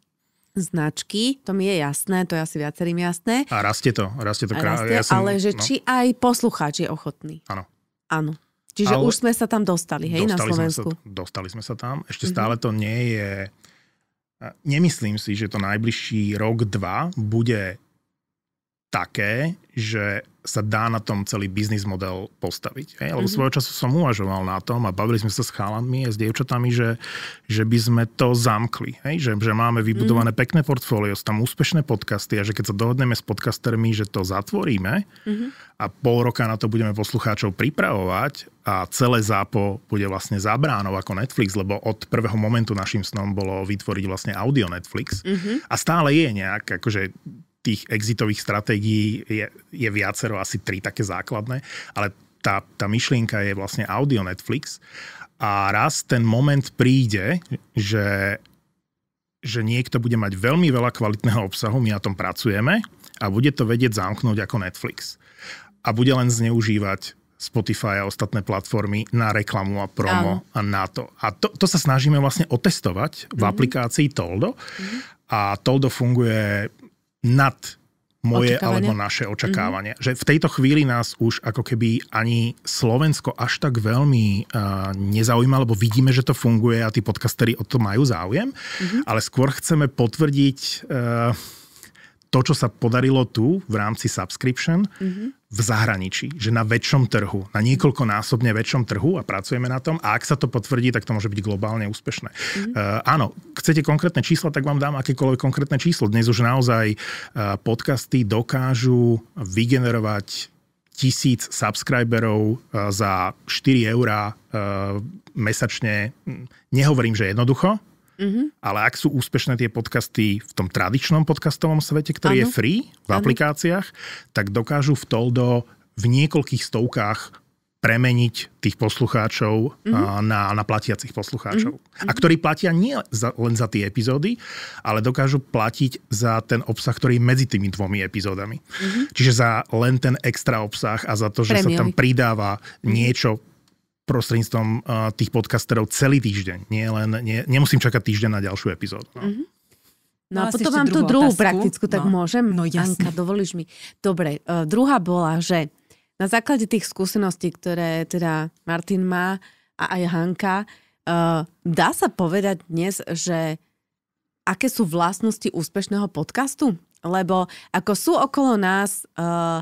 Značky, to mi je jasné, to je asi viacerým jasné. A rastie to, rastie to. Krá- rastie, ja som- ale že no. či aj poslucháč je ochotný. Áno. Áno. Čiže Ale- už sme sa tam dostali, hej, na dostali Slovensku. Sme sa, dostali sme sa tam. Ešte Mhm. stále to nie je... Nemyslím si, že to najbližší rok, dva bude také, že sa dá na tom celý biznis model postaviť. Hej? Lebo Mhm. svojho času som uvažoval na tom a bavili sme sa s chalanmi a s dievčatami, že, že by sme to zamkli. Hej? Že, že máme vybudované Mhm. pekné portfólio, sú tam úspešné podcasty a že keď sa dohodneme s podcastermi, že to zatvoríme Mhm. a pol roka na to budeme poslucháčov pripravovať a celé zápo bude vlastne zabránov ako Netflix, lebo od prvého momentu našim snom bolo vytvoriť vlastne audio Netflix Mhm. a stále je nejak, akože tých exitových stratégií je, je viacero, asi tri také základné, ale tá, tá myšlienka je vlastne audio Netflix a raz ten moment príde, že, že niekto bude mať veľmi veľa kvalitného obsahu, my na tom pracujeme a bude to vedieť zamknúť ako Netflix. A bude len zneužívať Spotify a ostatné platformy na reklamu a promo Áno. a na to. A to, to sa snažíme vlastne otestovať v aplikácii Toldo. A Toldo funguje nad moje Očakávania? alebo naše očakávania. Že v tejto chvíli nás už ako keby ani Slovensko až tak veľmi uh, nezaujíma, lebo vidíme, že to funguje a tí podcastery o to majú záujem, ale skôr chceme potvrdiť uh, to, čo sa podarilo tu v rámci subscription v zahraničí, že na väčšom trhu, na niekoľkonásobne väčšom trhu a pracujeme na tom a ak sa to potvrdí, tak to môže byť globálne úspešné. Uh, áno, chcete konkrétne čísla, tak vám dám akékoľvek konkrétne číslo. Dnes už naozaj uh, podcasty dokážu vygenerovať tisíc subscriberov uh, za 4 eurá uh, mesačne. Nehovorím, že jednoducho, Mhm. ale ak sú úspešné tie podcasty v tom tradičnom podcastovom svete, ktorý je Áno. free v Áno. aplikáciách, tak dokážu v Toldo v niekoľkých stovkách premeniť tých poslucháčov Mhm. a, na, na platiacich poslucháčov. A ktorí platia nie za, len za tie epizódy, ale dokážu platiť za ten obsah, ktorý je medzi tými dvomi epizódami. Čiže za len ten extra obsah a za to, že sa tam pridáva niečo prostredníctvom uh, tých podcasterov celý týždeň. Nie len, nie, nemusím čakať týždeň na ďalšiu epizódu. No. No a Mala si potom mám tú druhú druhú otázku? praktickú, tak No. môžem? No jasne. Anka, dovolíš mi? Dobre, uh, druhá bola, že na základe tých skúseností, ktoré teda Martin má a aj Hanka, uh, dá sa povedať dnes, že aké sú vlastnosti úspešného podcastu? Lebo ako sú okolo nás uh,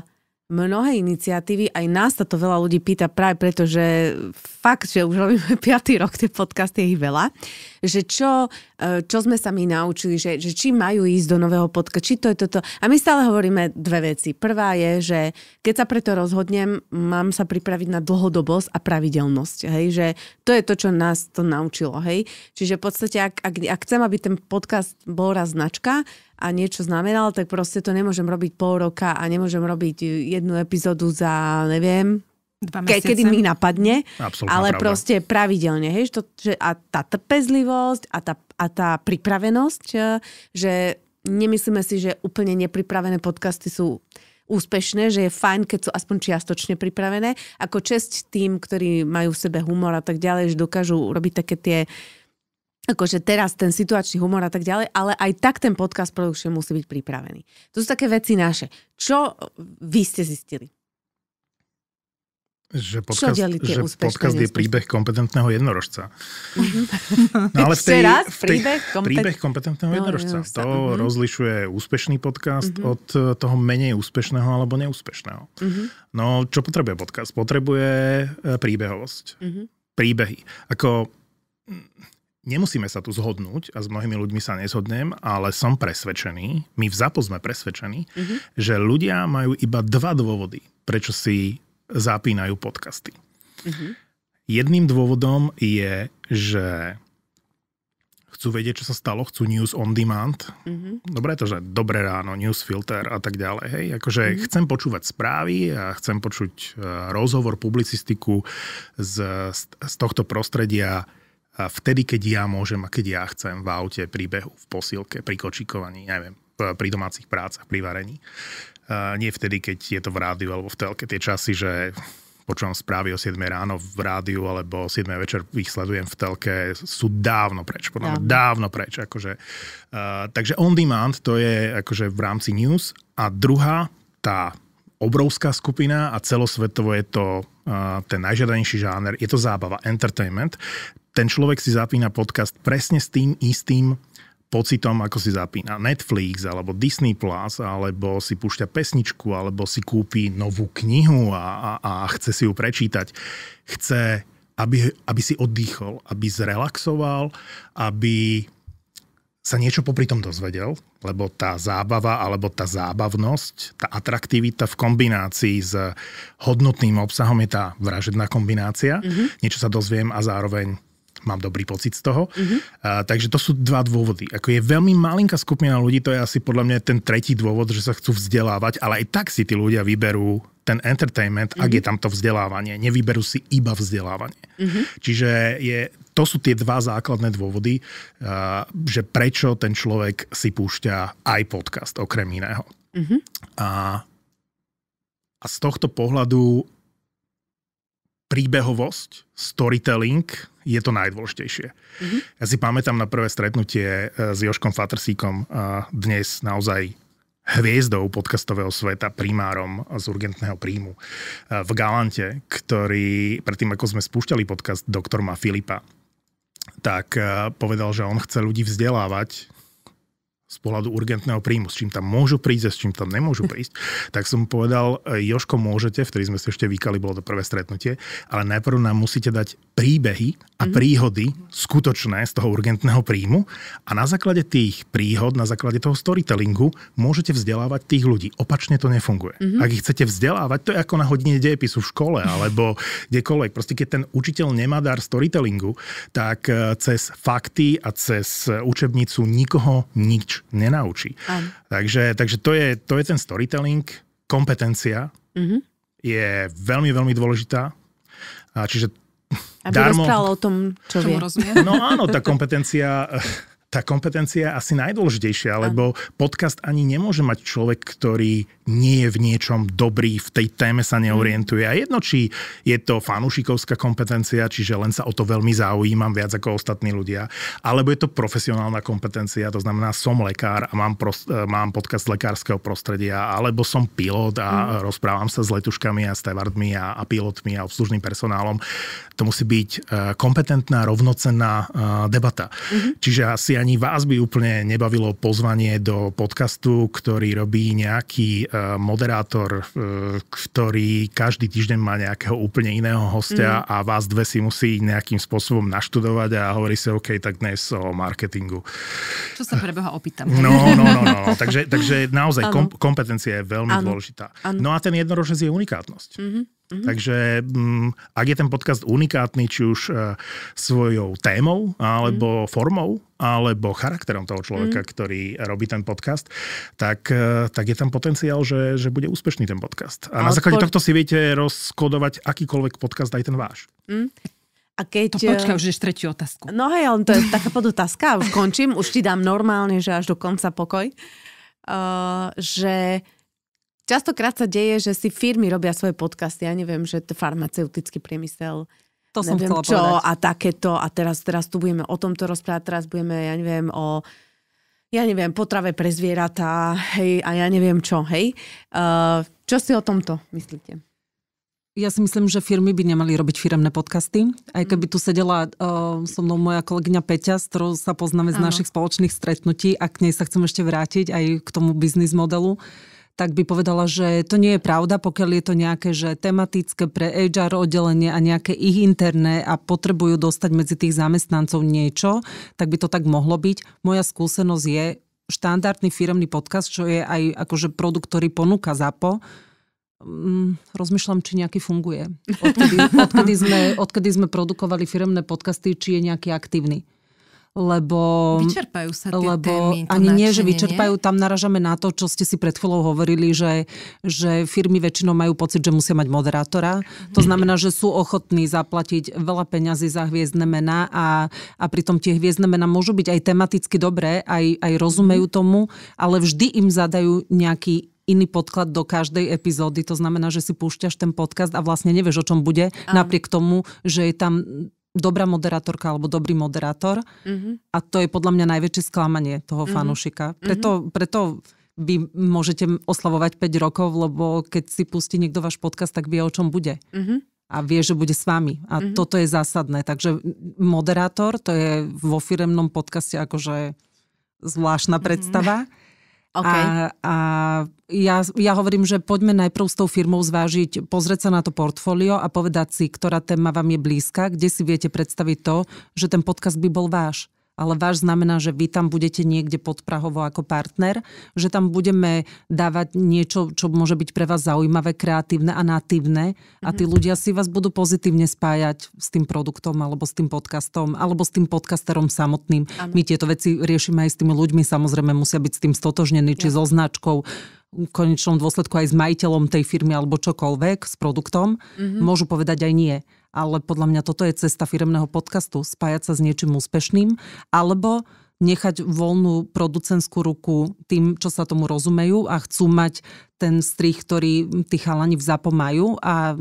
mnohé iniciatívy, aj nás sa to veľa ľudí pýta práve preto, že fakt, že už robíme 5. rok tie podcasty, je ich veľa, že čo, e, čo sme sa my naučili, že, že či majú ísť do nového podcastu, či to je toto. A my stále hovoríme dve veci. Prvá je, že keď sa preto rozhodnem, mám sa pripraviť na dlhodobosť a pravidelnosť. Hej? Že to je to, čo nás to naučilo. Hej? Čiže v podstate, ak, ak, ak chcem, aby ten podcast bol raz značka, a niečo znamenal, tak proste to nemôžem robiť pol roka a nemôžem robiť jednu epizódu za, neviem, Dva mesiace. kedy mi napadne, Absolútna ale pravda. proste pravidelne. Hej, to, že a tá trpezlivosť a tá, a tá pripravenosť, eh, že nemyslíme si, že úplne nepripravené podcasty sú úspešné, že je fajn, keď sú aspoň čiastočne pripravené. Ako česť tým, ktorí majú v sebe humor a tak ďalej, že dokážu robiť také tie akože teraz ten situačný humor a tak ďalej, ale aj tak ten podcast production musí byť pripravený. To sú také veci naše. Čo vy ste zistili? Že podcast, že úspešné, podcast je príbeh kompetentného jednorožca. No ale v tej, raz, v tej, príbeh kompet- príbeh kompetentného No, jednorožca. jednorožca, To mhm. rozlišuje úspešný podcast Mhm. od eh, toho menej úspešného alebo neúspešného. Mhm, No, čo potrebuje podcast? Potrebuje eh, príbehovosť. mhm. Príbehy. Ako nemusíme sa tu zhodnúť a s mnohými ľuďmi sa nezhodnem, ale som presvedčený, my v ZAPO sme presvedčení, mm-hmm. že ľudia majú iba dva dôvody, prečo si zapínajú podcasty. Mm-hmm. Jedným dôvodom je, že chcú vedieť, čo sa stalo, chcú news on demand. Mm-hmm. Dobre to, že dobré ráno, news filter a tak ďalej. Hej? Akože mm-hmm. chcem počúvať správy a chcem počuť uh, rozhovor, publicistiku z, z tohto prostredia vtedy, keď ja môžem a keď ja chcem v aute, pri behu, v posilke, pri kočikovaní, neviem, pri domácich prácach, pri varení. Nie vtedy, keď je to v rádiu alebo v telke. Tie časy, že počúvam správy o 7 ráno v rádiu alebo o 7 večer ich sledujem v telke, sú dávno preč. Podľa dávno. dávno preč. Akože, uh, takže on demand to je akože v rámci news a druhá, tá obrovská skupina a celosvetovo je to uh, ten najžiadanejší žáner, je to zábava, entertainment. Ten človek si zapína podcast presne s tým istým pocitom, ako si zapína Netflix alebo Disney Plus, alebo si púšťa pesničku, alebo si kúpi novú knihu a, a, a chce si ju prečítať. Chce, aby, aby si oddychol, aby zrelaxoval, aby sa niečo popri tom dozvedel, lebo tá zábava alebo tá zábavnosť, tá atraktivita v kombinácii s hodnotným obsahom je tá vražedná kombinácia. Mm-hmm. Niečo sa dozviem a zároveň mám dobrý pocit z toho. Mm-hmm. Uh, takže to sú dva dôvody. Ako je veľmi malinká skupina ľudí, to je asi podľa mňa ten tretí dôvod, že sa chcú vzdelávať, ale aj tak si tí ľudia vyberú ten entertainment, mm-hmm. ak je tam to vzdelávanie. Nevyberú si iba vzdelávanie. Mm-hmm. Čiže je, to sú tie dva základné dôvody, uh, že prečo ten človek si púšťa aj podcast, okrem iného. Mm-hmm. A, a z tohto pohľadu príbehovosť, storytelling je to najdôležitejšie. Mm-hmm. Ja si pamätám na prvé stretnutie eh, s Joškom Fatrsíkom, dnes naozaj hviezdou podcastového sveta, primárom z urgentného príjmu eh, v Galante, ktorý predtým, ako sme spúšťali podcast Doktor Ma Filipa, tak eh, povedal, že on chce ľudí vzdelávať z pohľadu urgentného príjmu, s čím tam môžu prísť a s čím tam nemôžu prísť, tak som povedal, Joško, môžete, vtedy sme si ešte vykali, bolo to prvé stretnutie, ale najprv nám musíte dať príbehy a mm-hmm. príhody skutočné z toho urgentného príjmu a na základe tých príhod, na základe toho storytellingu môžete vzdelávať tých ľudí. Opačne to nefunguje. Mm-hmm. Ak ich chcete vzdelávať, to je ako na hodine dejepisu v škole alebo kdekoľvek. Proste keď ten učiteľ nemá dar storytellingu, tak e, cez fakty a cez učebnicu nikoho nič nenaučí. Aj. Takže, takže to, je, to je ten storytelling, kompetencia mm-hmm. je veľmi, veľmi dôležitá. A čiže aby darmo... rozprával o tom, čo, čo vie. No áno, tá kompetencia tá kompetencia je asi najdôležitejšia, lebo podcast ani nemôže mať človek, ktorý nie je v niečom dobrý, v tej téme sa neorientuje. A jedno, či je to fanúšikovská kompetencia, čiže len sa o to veľmi zaujímam viac ako ostatní ľudia, alebo je to profesionálna kompetencia, to znamená som lekár a mám, prost, e, mám podcast lekárskeho prostredia, alebo som pilot a mm. rozprávam sa s letuškami a stevardmi a, a pilotmi a obslužným personálom. To musí byť e, kompetentná, rovnocenná e, debata. Mm-hmm. Čiže asi ani vás by úplne nebavilo pozvanie do podcastu, ktorý robí nejaký moderátor, uh, ktorý každý týždeň má nejakého úplne iného hostia mm. a vás dve si musí nejakým spôsobom naštudovať a hovorí si, OK, tak dnes o marketingu. Čo sa preboha opýtam. No, no, no, no. no. Takže, takže naozaj kom, kompetencia je veľmi ano. dôležitá. Ano. No a ten jednorožec je unikátnosť. Mm-hmm. Mm-hmm. Takže m, mm, ak je ten podcast unikátny, či už e, svojou témou, alebo mm-hmm. formou, alebo charakterom toho človeka, mm-hmm. ktorý robí ten podcast, tak, e, tak je tam potenciál, že, že bude úspešný ten podcast. A Ale na základe po... tohto si viete rozkodovať akýkoľvek podcast, aj ten váš. Mm. A keď... To počkaj, už ješ tretiu otázku. No hej, ale to je taká podotázka. Už končím, už ti dám normálne, že až do konca pokoj. Uh, že Častokrát sa deje, že si firmy robia svoje podcasty. Ja neviem, že to farmaceutický priemysel, to som neviem chcela čo povedať. a takéto a teraz, teraz tu budeme o tomto rozprávať, teraz budeme, ja neviem, o ja neviem, potrave pre zvieratá, hej, a ja neviem čo, hej. Uh, čo si o tomto myslíte? Ja si myslím, že firmy by nemali robiť firemné podcasty. Aj keby tu sedela uh, so mnou moja kolegyňa Peťa, s ktorou sa poznáme z ano. našich spoločných stretnutí a k nej sa chcem ešte vrátiť aj k tomu biznis modelu tak by povedala, že to nie je pravda, pokiaľ je to nejaké, že tematické pre HR oddelenie a nejaké ich interné a potrebujú dostať medzi tých zamestnancov niečo, tak by to tak mohlo byť. Moja skúsenosť je štandardný firmný podcast, čo je aj akože produkt, ktorý ponúka ZAPO, Mm, rozmýšľam, či nejaký funguje. Odkedy, odkedy, sme, odkedy sme produkovali firmné podcasty, či je nejaký aktívny lebo... Vyčerpajú sa tie lebo témy. Ani nie, že vyčerpajú, nie? tam naražame na to, čo ste si pred chvíľou hovorili, že, že firmy väčšinou majú pocit, že musia mať moderátora. To znamená, že sú ochotní zaplatiť veľa peňazí za hviezdne mená a, a pritom tie hviezdne mená môžu byť aj tematicky dobré, aj, aj rozumejú tomu, ale vždy im zadajú nejaký iný podklad do každej epizódy. To znamená, že si púšťaš ten podcast a vlastne nevieš, o čom bude, Aha. napriek tomu, že je tam dobrá moderátorka alebo dobrý moderátor. Uh-huh. A to je podľa mňa najväčšie sklamanie toho uh-huh. fanúšika. Preto, uh-huh. preto vy môžete oslavovať 5 rokov, lebo keď si pustí niekto váš podcast, tak vie, o čom bude. Uh-huh. A vie, že bude s vami. A uh-huh. toto je zásadné. Takže moderátor, to je vo firemnom podcaste akože zvláštna predstava. Uh-huh. Okay. A, a ja, ja hovorím, že poďme najprv s tou firmou zvážiť, pozrieť sa na to portfólio a povedať si, ktorá téma vám je blízka, kde si viete predstaviť to, že ten podcast by bol váš ale váš znamená, že vy tam budete niekde podprahovo ako partner, že tam budeme dávať niečo, čo môže byť pre vás zaujímavé, kreatívne a natívne a tí mhm. ľudia si vás budú pozitívne spájať s tým produktom alebo s tým podcastom alebo s tým podcasterom samotným. Ano. My tieto veci riešime aj s tými ľuďmi, samozrejme musia byť s tým stotožnení, či ja. so značkou, v konečnom dôsledku aj s majiteľom tej firmy alebo čokoľvek, s produktom, mm-hmm. môžu povedať aj nie ale podľa mňa toto je cesta firmného podcastu, spájať sa s niečím úspešným, alebo nechať voľnú producentskú ruku tým, čo sa tomu rozumejú a chcú mať ten strich, ktorý tí chalani v ZAPO a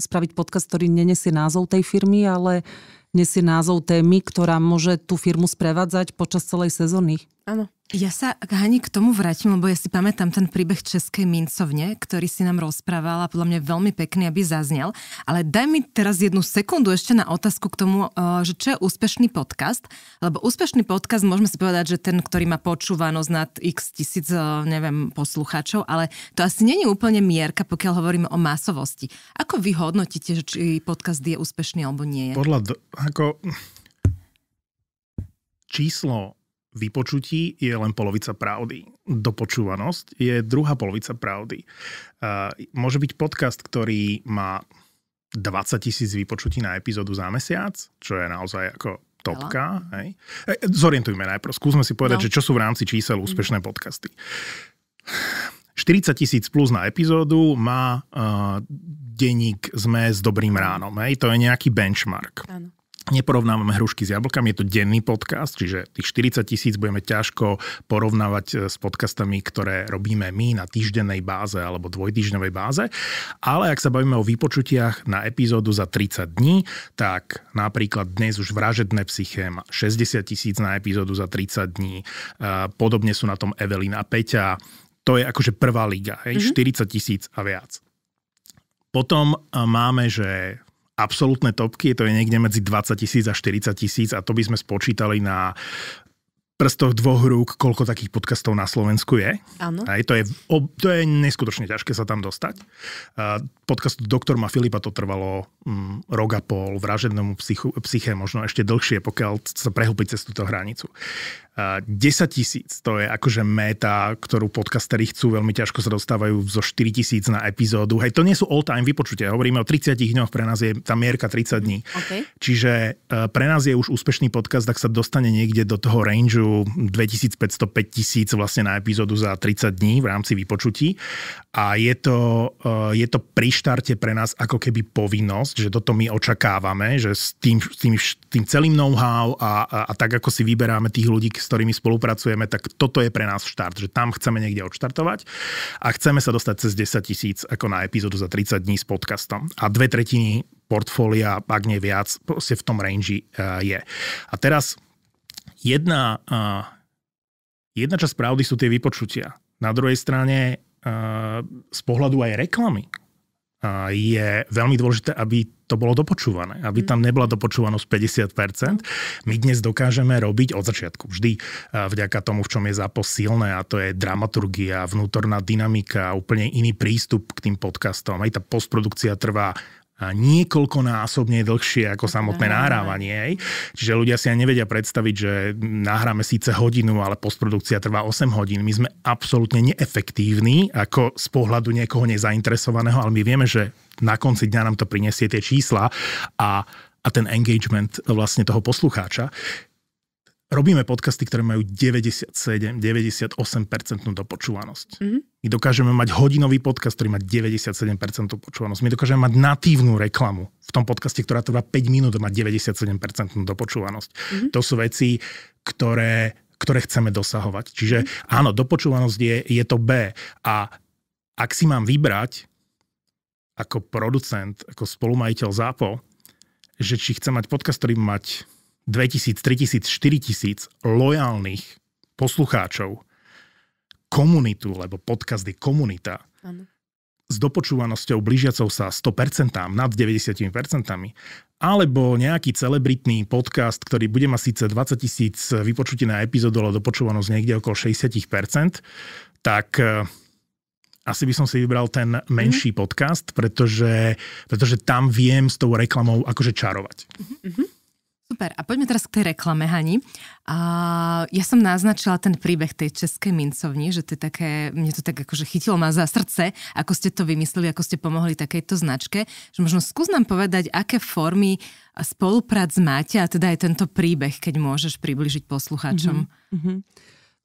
spraviť podcast, ktorý nenesie názov tej firmy, ale nesie názov témy, ktorá môže tú firmu sprevádzať počas celej sezóny. Áno. Ja sa, Hani, k tomu vrátim, lebo ja si pamätám ten príbeh Českej mincovne, ktorý si nám rozprávala, podľa mňa veľmi pekný, aby zaznel. Ale daj mi teraz jednu sekundu ešte na otázku k tomu, že čo je úspešný podcast. Lebo úspešný podcast, môžeme si povedať, že ten, ktorý má počúvanosť nad x tisíc, neviem, poslucháčov, ale to asi je úplne mierka, pokiaľ hovoríme o masovosti. Ako vy hodnotíte, že či podcast je úspešný alebo nie je? Podľa, ako číslo vypočutí je len polovica pravdy. Dopočúvanosť je druhá polovica pravdy. Môže byť podcast, ktorý má 20 tisíc vypočutí na epizódu za mesiac, čo je naozaj ako topka. Hej. E, zorientujme najprv. Skúsme si povedať, no. že čo sú v rámci čísel úspešné podcasty. 40 tisíc plus na epizódu má uh, denník ZME s dobrým ránom. Hej. To je nejaký benchmark. Áno. Neporovnávame hrušky s jablkami, je to denný podcast, čiže tých 40 tisíc budeme ťažko porovnávať e, s podcastami, ktoré robíme my na týždennej báze alebo dvojdýždňovej báze. Ale ak sa bavíme o vypočutiach na epizódu za 30 dní, tak napríklad dnes už vražedné psyché má 60 tisíc na epizódu za 30 dní. E, podobne sú na tom Evelyn a Peťa. To je akože prvá liga, hej, mm-hmm. 40 tisíc a viac. Potom e, máme, že absolútne topky, to je niekde medzi 20 tisíc a 40 tisíc a to by sme spočítali na prstoch dvoch rúk, koľko takých podcastov na Slovensku je. Áno. Aj to je, to je neskutočne ťažké sa tam dostať. Podcast Doktor ma Filipa to trvalo um, rok a pol, vražednému psychu, psyché možno ešte dlhšie, pokiaľ sa prehlúpi cez túto hranicu. 10 tisíc, to je akože meta, ktorú podcasteri chcú, veľmi ťažko sa dostávajú zo 4 tisíc na epizódu. Hej, to nie sú all-time vypočutia, hovoríme o 30 dňoch, pre nás je tá mierka 30 dní. Okay. Čiže e, pre nás je už úspešný podcast, ak sa dostane niekde do toho rangeu 2500-5000 vlastne na epizódu za 30 dní v rámci vypočutí. A je to, e, je to pri štarte pre nás ako keby povinnosť, že toto my očakávame, že s tým, s tým, tým celým know-how a, a, a tak, ako si vyberáme tých ľudí, s ktorými spolupracujeme, tak toto je pre nás štart, že tam chceme niekde odštartovať a chceme sa dostať cez 10 tisíc ako na epizódu za 30 dní s podcastom. A dve tretiny portfólia, ak nie viac, proste v tom range uh, je. A teraz jedna, uh, jedna časť pravdy sú tie vypočutia. Na druhej strane uh, z pohľadu aj reklamy je veľmi dôležité, aby to bolo dopočúvané, aby tam nebola dopočúvanosť 50%. My dnes dokážeme robiť od začiatku vždy vďaka tomu, v čom je zápos silné a to je dramaturgia, vnútorná dynamika, úplne iný prístup k tým podcastom. Aj tá postprodukcia trvá niekoľkonásobne dlhšie ako samotné nahrávanie. Hej. Čiže ľudia si aj nevedia predstaviť, že nahráme síce hodinu, ale postprodukcia trvá 8 hodín. My sme absolútne neefektívni ako z pohľadu niekoho nezainteresovaného, ale my vieme, že na konci dňa nám to prinesie tie čísla a, a ten engagement vlastne toho poslucháča robíme podcasty, ktoré majú 97-98% dopočúvanosť. Mm-hmm. My dokážeme mať hodinový podcast, ktorý má 97% dopočúvanosť. My dokážeme mať natívnu reklamu v tom podcaste, ktorá trvá 5 minút a má 97% dopočúvanosť. Mm-hmm. To sú veci, ktoré, ktoré chceme dosahovať. Čiže mm-hmm. áno, dopočúvanosť je, je to B. A ak si mám vybrať ako producent, ako spolumajiteľ ZAPO, že či chcem mať podcast, ktorý mať 2000, 3000, 4000 lojálnych poslucháčov, komunitu, lebo podcast je komunita, ano. s dopočúvanosťou blížiacou sa 100%, nad 90%, alebo nejaký celebritný podcast, ktorý bude mať síce 20 tisíc vypočutí na epizódu, ale dopočúvanosť niekde okolo 60%, tak eh, asi by som si vybral ten menší mm. podcast, pretože, pretože tam viem s tou reklamou akože čarovať. Mm-hmm. Super, a poďme teraz k tej reklame, Hani. A ja som naznačila ten príbeh tej českej mincovni, že to je také, mne to tak akože chytilo ma za srdce, ako ste to vymysleli, ako ste pomohli takejto značke, že možno skús nám povedať, aké formy spoluprác máte a teda aj tento príbeh, keď môžeš približiť poslucháčom. Mm-hmm.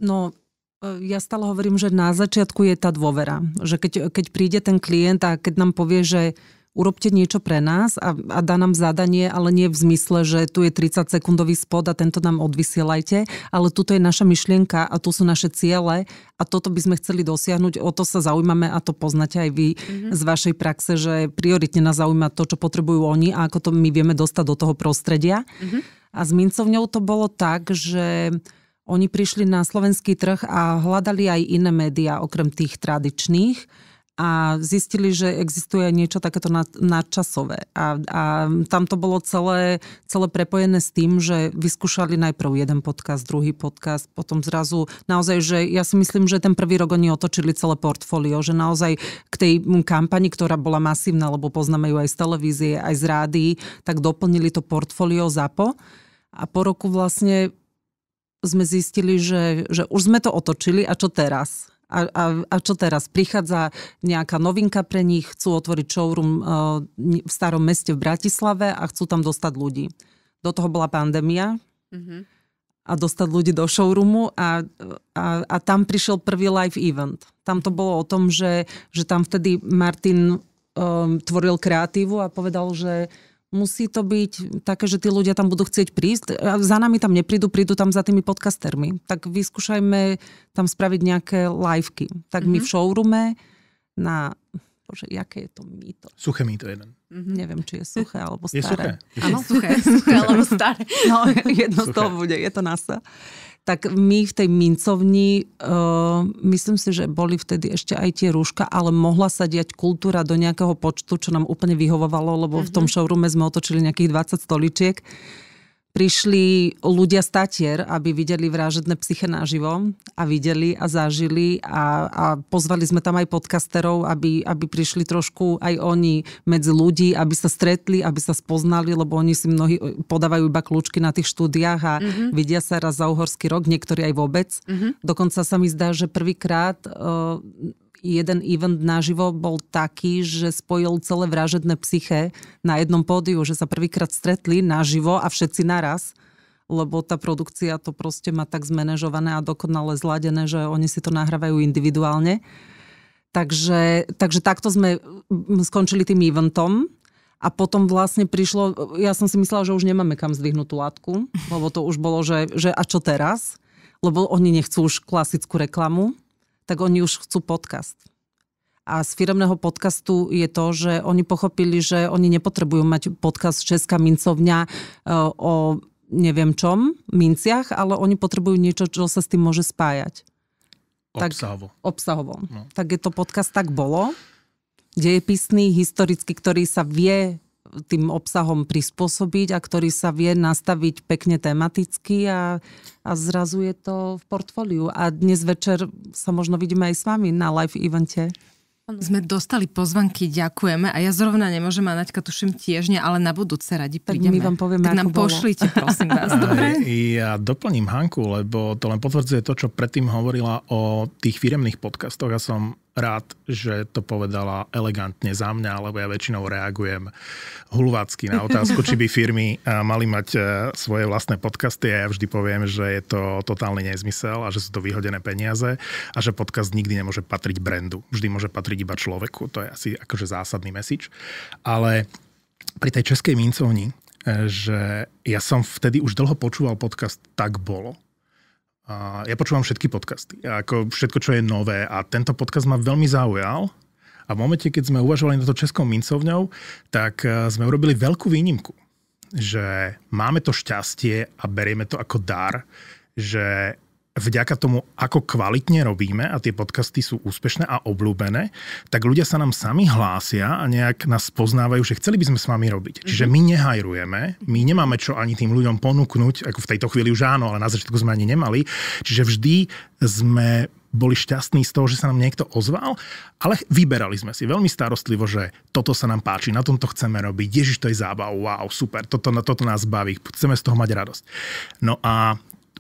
No, e, ja stále hovorím, že na začiatku je tá dôvera. Že keď, keď príde ten klient a keď nám povie, že urobte niečo pre nás a, a dá nám zadanie, ale nie v zmysle, že tu je 30 sekundový spod a tento nám odvysielajte, ale tuto je naša myšlienka a tu sú naše ciele a toto by sme chceli dosiahnuť, o to sa zaujímame a to poznáte aj vy mm-hmm. z vašej praxe, že prioritne nás zaujíma to, čo potrebujú oni a ako to my vieme dostať do toho prostredia. Mm-hmm. A s mincovňou to bolo tak, že oni prišli na slovenský trh a hľadali aj iné médiá okrem tých tradičných a zistili, že existuje niečo takéto nadčasové. A, a tam to bolo celé, celé prepojené s tým, že vyskúšali najprv jeden podcast, druhý podcast, potom zrazu naozaj, že ja si myslím, že ten prvý rok oni otočili celé portfólio, že naozaj k tej kampani, ktorá bola masívna, lebo poznáme ju aj z televízie, aj z rády, tak doplnili to portfólio ZAPO. A po roku vlastne sme zistili, že, že už sme to otočili a čo teraz? A, a, a čo teraz? Prichádza nejaká novinka pre nich, chcú otvoriť showroom uh, v starom meste v Bratislave a chcú tam dostať ľudí. Do toho bola pandémia mm-hmm. a dostať ľudí do showroomu a, a, a tam prišiel prvý live event. Tam to bolo o tom, že, že tam vtedy Martin um, tvoril kreatívu a povedal, že musí to byť také, že tí ľudia tam budú chcieť prísť. A za nami tam neprídu, prídu tam za tými podcastermi. Tak vyskúšajme tam spraviť nejaké liveky. Tak mm-hmm. my v mhm. showroome na... Bože, jaké je to mýto? Suché mýto jeden. Mm-hmm. Neviem, či je suché alebo staré. Je suché. Áno, suché, suché alebo staré. No, jedno suché. z toho bude, je to NASA tak my v tej mincovni, uh, myslím si, že boli vtedy ešte aj tie rúška, ale mohla sa diať kultúra do nejakého počtu, čo nám úplne vyhovovalo, lebo mm-hmm. v tom mhm. showroome sme otočili nejakých 20 stoličiek prišli ľudia z Tatier, aby videli vražedné psyche naživo a videli a zažili a, a pozvali sme tam aj podcasterov, aby, aby prišli trošku aj oni medzi ľudí, aby sa stretli, aby sa spoznali, lebo oni si mnohí podávajú iba kľúčky na tých štúdiách a mm-hmm. vidia sa raz za uhorský rok, niektorí aj vôbec. Mm-hmm. Dokonca sa mi zdá, že prvýkrát uh, jeden event naživo bol taký, že spojil celé vražedné psyché na jednom pódiu, že sa prvýkrát stretli naživo a všetci naraz lebo tá produkcia to proste má tak zmanéžované a dokonale zladené, že oni si to nahrávajú individuálne. Takže, takže takto sme skončili tým eventom a potom vlastne prišlo, ja som si myslela, že už nemáme kam zdvihnúť tú látku, lebo to už bolo, že, že a čo teraz? Lebo oni nechcú už klasickú reklamu, tak oni už chcú podcast. A z firmného podcastu je to, že oni pochopili, že oni nepotrebujú mať podcast Česká mincovňa e, o neviem čom, minciach, ale oni potrebujú niečo, čo sa s tým môže spájať. Obsahovo. Tak, obsahovo. No. Tak je to podcast Tak bolo. dejepisný, historický, ktorý sa vie tým obsahom prispôsobiť a ktorý sa vie nastaviť pekne tematicky a, a zrazu je to v portfóliu. A dnes večer sa možno vidíme aj s vami na live evente. Sme dostali pozvanky, ďakujeme. A ja zrovna nemôžem, a Naďka tuším tiež nie, ale na budúce radi prídeme. Tak my vám povieme, tak nám bolo. pošlite, prosím vás, dobre? Ja doplním Hanku, lebo to len potvrdzuje to, čo predtým hovorila o tých firemných podcastoch. Ja som rád, že to povedala elegantne za mňa, lebo ja väčšinou reagujem hulvácky na otázku, či by firmy mali mať e, svoje vlastné podcasty a ja vždy poviem, že je to totálny nezmysel a že sú to vyhodené peniaze a že podcast nikdy nemôže patriť brandu. Vždy môže patriť iba človeku. To je asi akože zásadný message. Ale pri tej českej mincovni, e, že ja som vtedy už dlho počúval podcast Tak bolo ja počúvam všetky podcasty, ako všetko, čo je nové a tento podcast ma veľmi zaujal. A v momente, keď sme uvažovali na to českou mincovňou, tak e, sme urobili veľkú výnimku, že máme to šťastie a berieme to ako dar, že vďaka tomu, ako kvalitne robíme a tie podcasty sú úspešné a obľúbené, tak ľudia sa nám sami hlásia a nejak nás poznávajú, že chceli by sme s vami robiť. Čiže my nehajrujeme, my nemáme čo ani tým ľuďom ponúknuť, ako v tejto chvíli už áno, ale na začiatku sme ani nemali. Čiže vždy sme boli šťastní z toho, že sa nám niekto ozval, ale vyberali sme si veľmi starostlivo, že toto sa nám páči, na tomto chceme robiť, ježiš, to je zábav, wow, super, toto, toto nás baví, chceme z toho mať radosť. No a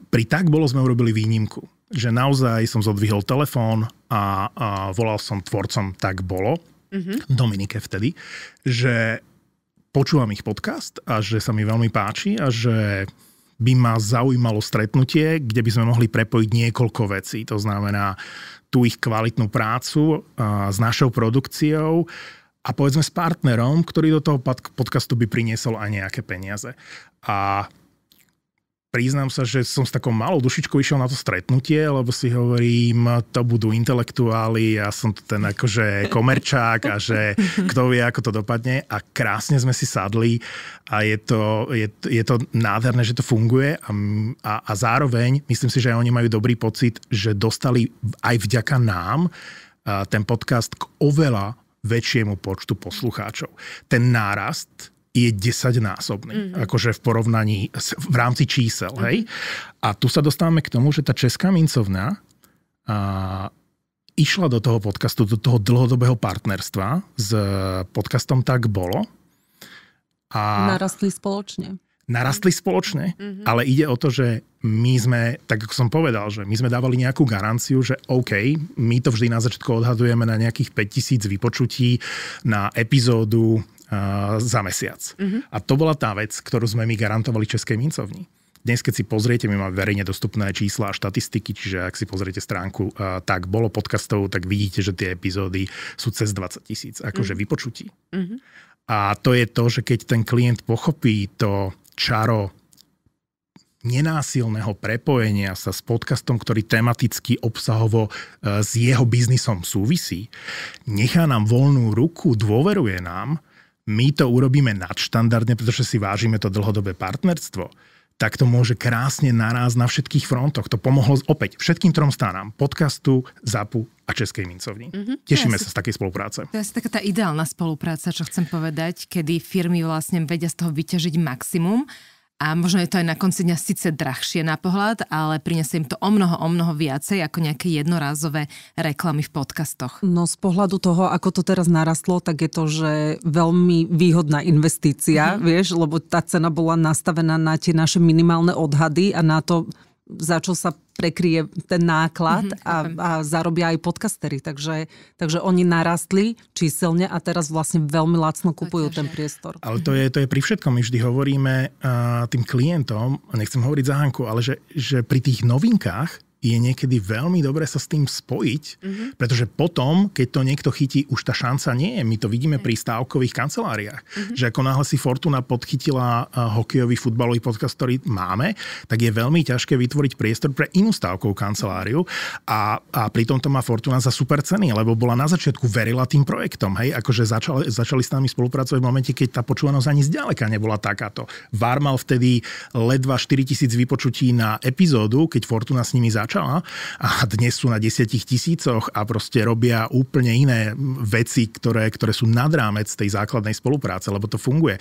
pri tak bolo sme urobili výnimku, že naozaj som zodvihol telefón a, a volal som tvorcom tak bolo, mm-hmm. Dominike vtedy, že počúvam ich podcast a že sa mi veľmi páči a že by ma zaujímalo stretnutie, kde by sme mohli prepojiť niekoľko vecí. To znamená tú ich kvalitnú prácu a, s našou produkciou a povedzme s partnerom, ktorý do toho podcastu by priniesol aj nejaké peniaze. A priznám sa, že som s takou malou dušičkou išiel na to stretnutie, lebo si hovorím, to budú intelektuáli, ja som to ten akože komerčák a že kto vie, ako to dopadne a krásne sme si sadli a je to, je, je to nádherné, že to funguje a, a, a zároveň myslím si, že oni majú dobrý pocit, že dostali aj vďaka nám ten podcast k oveľa väčšiemu počtu poslucháčov. Ten nárast je desaťnásobný, mm-hmm. akože v porovnaní v rámci čísel. Mm-hmm. Hej? A tu sa dostávame k tomu, že tá česká mincovňa a, išla do toho podcastu, do toho dlhodobého partnerstva s podcastom Tak bolo. A narastli spoločne. Narastli spoločne, mm-hmm. ale ide o to, že my sme, tak ako som povedal, že my sme dávali nejakú garanciu, že OK, my to vždy na začiatku odhadujeme na nejakých 5000 vypočutí na epizódu za mesiac. Uh-huh. A to bola tá vec, ktorú sme my garantovali Českej mincovni. Dnes, keď si pozriete, my máme verejne dostupné čísla a štatistiky, čiže ak si pozriete stránku uh, tak bolo podcastov, tak vidíte, že tie epizódy sú cez 20 tisíc akože uh-huh. vypočutí. Uh-huh. A to je to, že keď ten klient pochopí to čaro nenásilného prepojenia sa s podcastom, ktorý tematicky obsahovo s jeho biznisom súvisí, nechá nám voľnú ruku, dôveruje nám, my to urobíme nadštandardne, pretože si vážime to dlhodobé partnerstvo, tak to môže krásne narásť na všetkých frontoch. To pomohlo opäť všetkým trom stranám. Podcastu, ZAPu a Českej mincovni. Mm-hmm. Tešíme sa z takej spolupráce. To je taká tá ideálna spolupráca, čo chcem povedať, kedy firmy vlastne vedia z toho vyťažiť maximum a možno je to aj na konci dňa síce drahšie na pohľad, ale prinesie im to o mnoho, o mnoho viacej ako nejaké jednorázové reklamy v podcastoch. No z pohľadu toho, ako to teraz narastlo, tak je to, že veľmi výhodná investícia, mm-hmm. vieš, lebo tá cena bola nastavená na tie naše minimálne odhady a na to, za čo sa prekrie ten náklad mm-hmm, a, a zarobia aj podcastery. Takže, takže oni narastli číselne a teraz vlastne veľmi lacno kupujú ten priestor. Ale to je, to je pri všetkom. My vždy hovoríme uh, tým klientom, nechcem hovoriť za Hanku, ale že, že pri tých novinkách je niekedy veľmi dobre sa s tým spojiť, mm-hmm. pretože potom, keď to niekto chytí, už tá šanca nie je. My to vidíme pri stávkových kanceláriách, mm-hmm. že ako náhle si Fortuna podchytila hokejový futbalový podcast, ktorý máme, tak je veľmi ťažké vytvoriť priestor pre inú stávkovú kanceláriu a, a pritom to má Fortuna za super ceny, lebo bola na začiatku verila tým projektom, hej, akože začali, začali s nami spolupracovať v momente, keď tá počúvanosť ani zďaleka nebola takáto. VAR mal vtedy ledva 4000 vypočutí na epizódu, keď Fortuna s nimi začala začala a dnes sú na desiatich tisícoch a proste robia úplne iné veci, ktoré, ktoré sú nad rámec tej základnej spolupráce, lebo to funguje.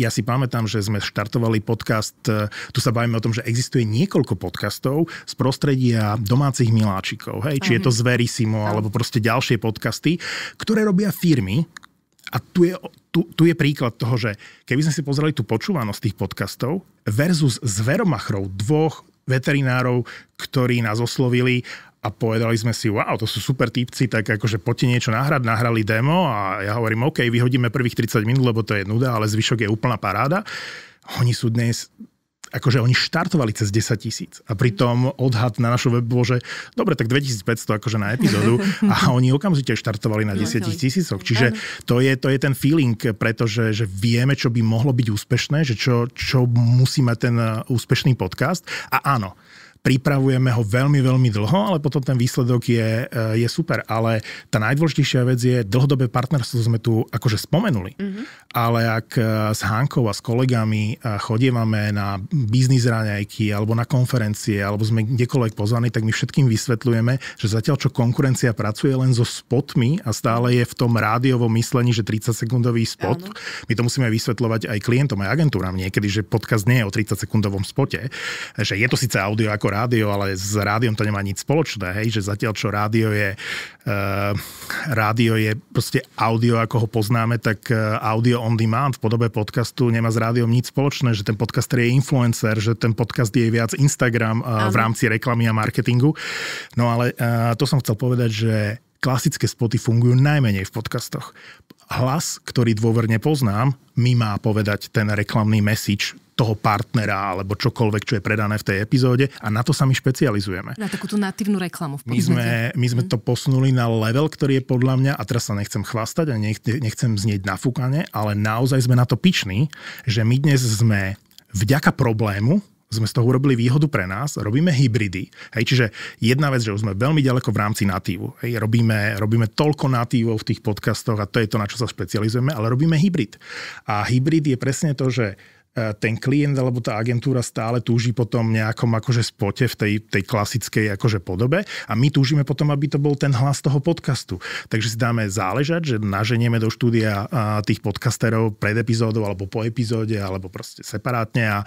Ja si pamätám, že sme štartovali podcast, e, tu sa bavíme o tom, že existuje niekoľko podcastov z prostredia domácich miláčikov, hej, či je to Zverisimo, alebo proste ďalšie podcasty, ktoré robia firmy, a tu je, tu, tu je príklad toho, že keby sme si pozreli tú počúvanosť tých podcastov versus zveromachrov dvoch veterinárov, ktorí nás oslovili a povedali sme si, wow, to sú super típci, tak akože poďte niečo nahrať, nahrali demo a ja hovorím, OK, vyhodíme prvých 30 minút, lebo to je nuda, ale zvyšok je úplná paráda. Oni sú dnes akože oni štartovali cez 10 tisíc a pritom odhad na našu web bolo, že dobre, tak 2500 akože na epizódu a oni okamžite štartovali na 10 tisícoch. Čiže to je, to je ten feeling, pretože že vieme, čo by mohlo byť úspešné, že čo, čo musí mať ten uh, úspešný podcast. A áno, pripravujeme ho veľmi, veľmi dlho, ale potom ten výsledok je, eh, je super. Ale tá najdôležitejšia vec je, dlhodobé partnerstvo sme tu akože spomenuli. Mm-hmm. Ale ak eh, s Hankou a s kolegami eh, chodievame na biznis raňajky alebo na konferencie, alebo sme kdekoľvek pozvaní, tak my všetkým vysvetľujeme, že zatiaľ čo konkurencia pracuje len so spotmi a stále je v tom rádiovom myslení, že 30 sekundový spot, Áno. my to musíme vysvetľovať aj klientom, aj agentúram niekedy, že podcast nie je o 30 sekundovom spote, že je to síce audio ako rádio, ale s rádiom to nemá nič spoločné, hej, že zatiaľ čo rádio je uh, rádio je proste audio, ako ho poznáme, tak uh, audio on demand v podobe podcastu nemá s rádiom nič spoločné, že ten podcaster je influencer, že ten podcast je viac Instagram uh, v rámci reklamy a marketingu. No ale to som chcel povedať, že klasické spoty fungujú najmenej v podcastoch. Hlas, ktorý dôverne poznám, mi má povedať ten reklamný message toho partnera alebo čokoľvek, čo je predané v tej epizóde a na to sa my špecializujeme. Na takú tú natívnu reklamu v my sme, my sme to posunuli na level, ktorý je podľa mňa, a teraz sa nechcem chvastať a nechcem znieť nafúkane, ale naozaj sme na to piční, že my dnes sme vďaka problému, sme z toho urobili výhodu pre nás, robíme hybridy. Hej, čiže jedna vec, že už sme veľmi ďaleko v rámci natívu. Hej, robíme, robíme toľko natívov v tých podcastoch a to je to, na čo sa špecializujeme, ale robíme hybrid. A hybrid je presne to, že ten klient alebo tá agentúra stále túži potom nejakom akože spote v tej, tej klasickej akože podobe a my túžime potom, aby to bol ten hlas toho podcastu. Takže si dáme záležať, že naženieme do štúdia tých podcasterov pred epizódou alebo po epizóde alebo proste separátne a,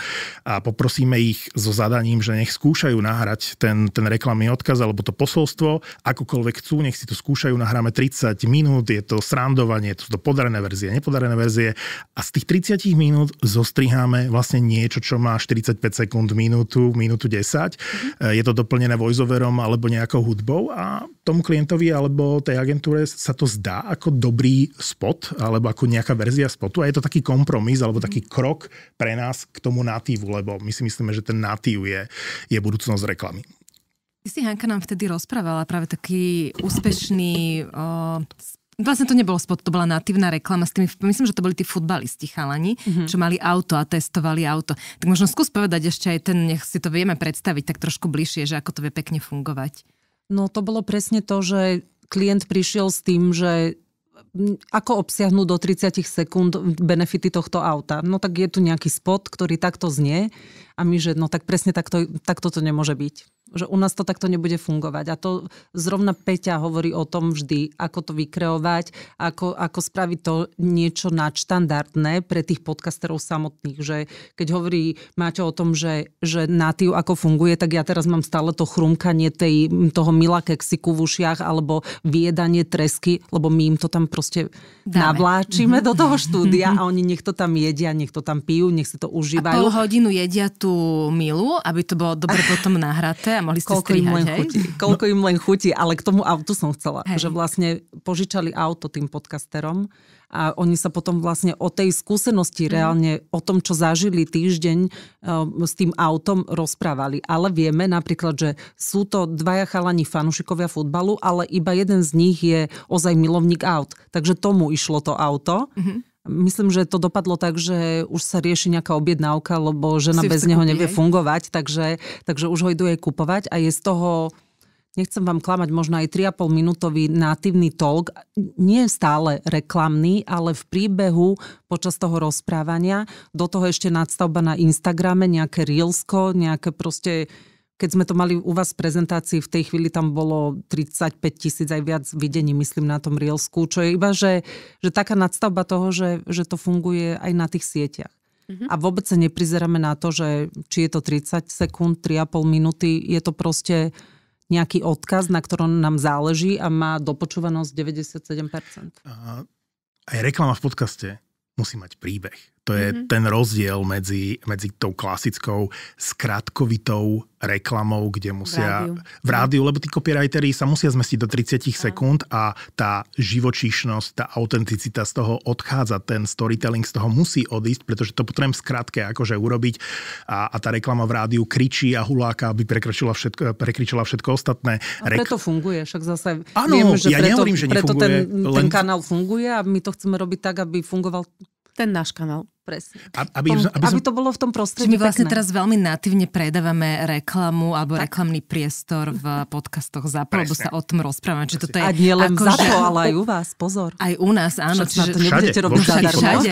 a poprosíme ich so zadaním, že nech skúšajú nahrať ten, ten reklamný odkaz alebo to posolstvo, akokoľvek chcú, nech si to skúšajú, nahráme 30 minút, je to srandovanie, to sú to podarené verzie, nepodarené verzie a z tých 30 minút zostriháme striháme vlastne niečo, čo má 45 sekúnd, minútu, minútu 10. Mm-hmm. Je to doplnené voiceoverom alebo nejakou hudbou a tomu klientovi alebo tej agentúre sa to zdá ako dobrý spot alebo ako nejaká verzia spotu a je to taký kompromis alebo taký mhm. krok pre nás k tomu natívu, lebo my si myslíme, že ten natív je, je budúcnosť reklamy. Ty si Hanka nám vtedy rozprávala práve taký úspešný uh, Vlastne to nebolo spot, to bola natívna reklama s tými, myslím, že to boli tí futbalisti chalani, mm-hmm. čo mali auto a testovali auto. Tak možno skús povedať ešte aj ten, nech si to vieme predstaviť tak trošku bližšie, že ako to vie pekne fungovať. No to bolo presne to, že klient prišiel s tým, že ako obsiahnuť do 30 sekúnd benefity tohto auta. No tak je tu nejaký spot, ktorý takto znie a my, že no tak presne takto, takto to nemôže byť že u nás to takto nebude fungovať. A to zrovna Peťa hovorí o tom vždy, ako to vykreovať, ako, ako spraviť to niečo nadštandardné pre tých podcasterov samotných. Že keď hovorí Máťo o tom, že, že natív ako funguje, tak ja teraz mám stále to chrumkanie tej, toho Mila Keksiku v ušiach alebo viedanie tresky, lebo my im to tam proste Dáme. navláčime do toho štúdia a oni nech to tam jedia, nech to tam pijú, nech si to užívajú. A pol hodinu jedia tú milu, aby to bolo dobre potom nahraté mohli ste koľko strihať, im len hej? chutí, Koľko im len chutí, ale k tomu autu som chcela, hej. že vlastne požičali auto tým podcasterom a oni sa potom vlastne o tej skúsenosti mm. reálne, o tom, čo zažili týždeň uh, s tým autom rozprávali. Ale vieme napríklad, že sú to dvaja chalani fanúšikovia futbalu, ale iba jeden z nich je ozaj milovník aut. Takže tomu išlo to auto. Mm-hmm Myslím, že to dopadlo tak, že už sa rieši nejaká objednávka, lebo žena si bez neho nevie aj. fungovať, takže, takže už ho idú jej kupovať a je z toho nechcem vám klamať, možno aj 3,5 minútový natívny talk, nie stále reklamný, ale v príbehu počas toho rozprávania, do toho ešte nadstavba na Instagrame, nejaké reelsko, nejaké proste keď sme to mali u vás v prezentácii, v tej chvíli tam bolo 35 tisíc aj viac videní, myslím, na tom Reelsku, čo je iba, že, že taká nadstavba toho, že, že to funguje aj na tých sieťach. Mm-hmm. A vôbec sa neprizeráme na to, že či je to 30 sekúnd, 3,5 minúty, je to proste nejaký odkaz, na ktorom nám záleží a má dopočúvanosť 97%. A aj reklama v podcaste musí mať príbeh. To je mm-hmm. ten rozdiel medzi, medzi tou klasickou skratkovitou reklamou, kde musia... V rádiu. v rádiu, lebo tí copywriteri sa musia zmestiť do 30 sekúnd a tá živočíšnosť, tá autenticita z toho odchádza, ten storytelling z toho musí odísť, pretože to potrebujem skratke akože urobiť a, a tá reklama v rádiu kričí a huláka, aby prekričila všetko, prekričila všetko ostatné. A preto Rek... funguje, však zase Áno, viem, že ja preto, nehovorím, že preto ten, len... ten kanál funguje a my to chceme robiť tak, aby fungoval ten náš kanál. Presne. Aby, tom, aby, aby to bolo v tom prostredí my vlastne pekné. teraz veľmi natívne predávame reklamu alebo tak. reklamný priestor v podcastoch ZAPO, lebo sa o tom rozprávame. Čiže toto je a nie len ako, ZAPO, ale aj u vás, pozor. Aj u nás, áno. Čiže to nebudete robiť všade, všade.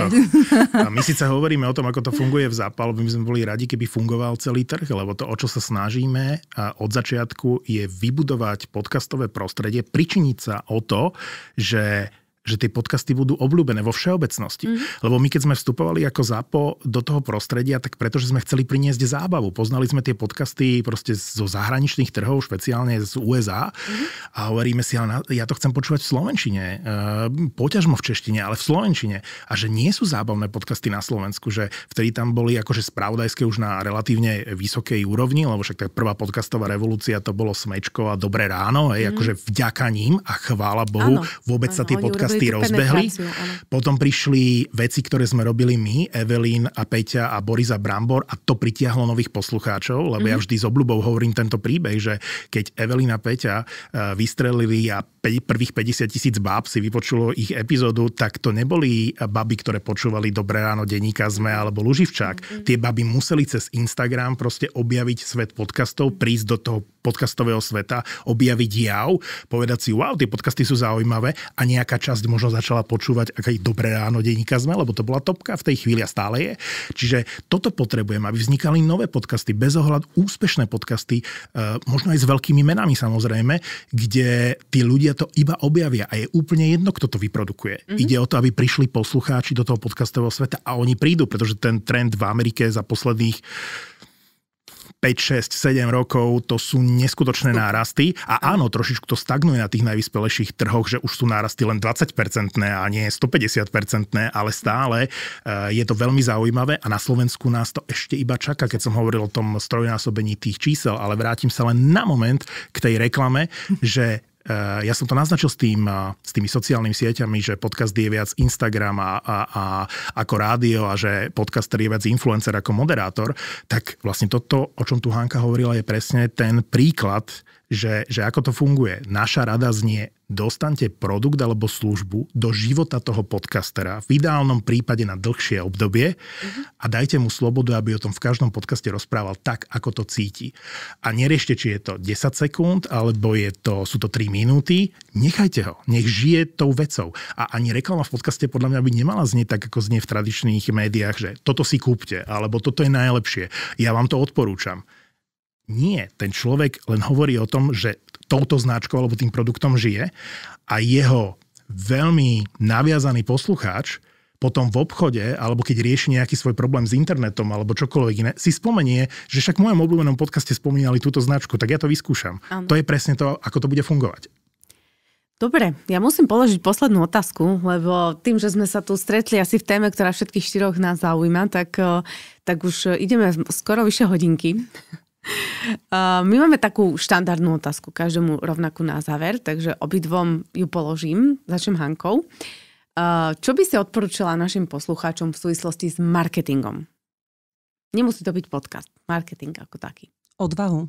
A my síce hovoríme o tom, ako to funguje v ZAPO, lebo my sme boli radi, keby fungoval celý trh, lebo to, o čo sa snažíme od začiatku, je vybudovať podcastové prostredie, pričiniť sa o to, že že tie podcasty budú obľúbené vo všeobecnosti. Mm-hmm. Lebo my keď sme vstupovali ako ZAPO do toho prostredia, tak pretože sme chceli priniesť zábavu. Poznali sme tie podcasty proste zo zahraničných trhov, špeciálne z USA mm-hmm. a hovoríme si, ale ja to chcem počúvať v Slovenčine, e, poťažmo v češtine, ale v Slovenčine. A že nie sú zábavné podcasty na Slovensku, že vtedy tam boli akože spravodajské už na relatívne vysokej úrovni, lebo však tá prvá podcastová revolúcia to bolo Smečko a Dobré ráno, mm-hmm. akože vďaka ním a chvála Bohu, ano, vôbec ano, sa tie podcasty podcasty rozbehli. Potom prišli veci, ktoré sme robili my, Evelyn a Peťa a Borisa Brambor a to pritiahlo nových poslucháčov, lebo mm-hmm. ja mhm. vždy s obľubou hovorím tento príbeh, že keď Evelyn a Peťa eh, vystrelili a prvých 50 tisíc báb si vypočulo ich epizódu, tak to neboli baby, ktoré počúvali Dobré ráno, denníka sme alebo Luživčák. Mm-hmm. Tie baby museli cez Instagram proste objaviť svet podcastov, prísť do toho podcastového sveta, objaviť jav, povedať si, wow, tie podcasty sú zaujímavé a nejaká časť možno začala počúvať aj Dobré ráno, denníka sme, lebo to bola topka v tej chvíli a stále je. Čiže toto potrebujem, aby vznikali nové podcasty, bez ohľadu úspešné podcasty, eh, možno aj s veľkými menami samozrejme, kde tí ľudia to iba objavia a je úplne jedno, kto to vyprodukuje. Mm-hmm. Ide o to, aby prišli poslucháči do toho podcastového sveta a oni prídu, pretože ten trend v Amerike za posledných 5, 6, 7 rokov, to sú neskutočné nárasty. A áno, trošičku to stagnuje na tých najvyspelejších trhoch, že už sú nárasty len 20-percentné a nie 150-percentné, ale stále eh, je to veľmi zaujímavé a na Slovensku nás to ešte iba čaká, keď som hovoril o tom strojnásobení tých čísel, ale vrátim sa len na moment k tej reklame, že ja som to naznačil s, tým, eh, s tými sociálnymi sieťami, že podcast je viac Instagram a, a, a ako rádio a že podcaster je viac influencer ako moderátor, tak vlastne toto, o čom tu Hanka hovorila, je presne ten príklad, že, že ako to funguje. Naša rada znie, dostaňte produkt alebo službu do života toho podcastera, v ideálnom prípade na dlhšie obdobie a dajte mu slobodu, aby o tom v každom podcaste rozprával tak, ako to cíti. A neriešte, či je to 10 sekúnd, alebo je to, sú to 3 minúty, nechajte ho, nech žije tou vecou. A ani reklama v podcaste podľa mňa by nemala znieť tak, ako znie v tradičných médiách, že toto si kúpte, alebo toto je najlepšie, ja vám to odporúčam. Nie, ten človek len hovorí o tom, že touto značkou alebo tým produktom žije a jeho veľmi naviazaný poslucháč potom v obchode, alebo keď rieši nejaký svoj problém s internetom alebo čokoľvek iné, si spomenie, že však v mojom obľúbenom podcaste spomínali túto značku, tak ja to vyskúšam. Ano. To je presne to, ako to bude fungovať. Dobre, ja musím položiť poslednú otázku, lebo tým, že sme sa tu stretli asi v téme, ktorá všetkých štyroch nás zaujíma, tak, eh, tak už ideme skoro vyše hodinky. My máme takú štandardnú otázku, každému rovnakú na záver, takže obidvom ju položím. Začnem Hankou. Čo by si odporúčala našim poslucháčom v súvislosti s marketingom? Nemusí to byť podcast, marketing ako taký. Odvahu.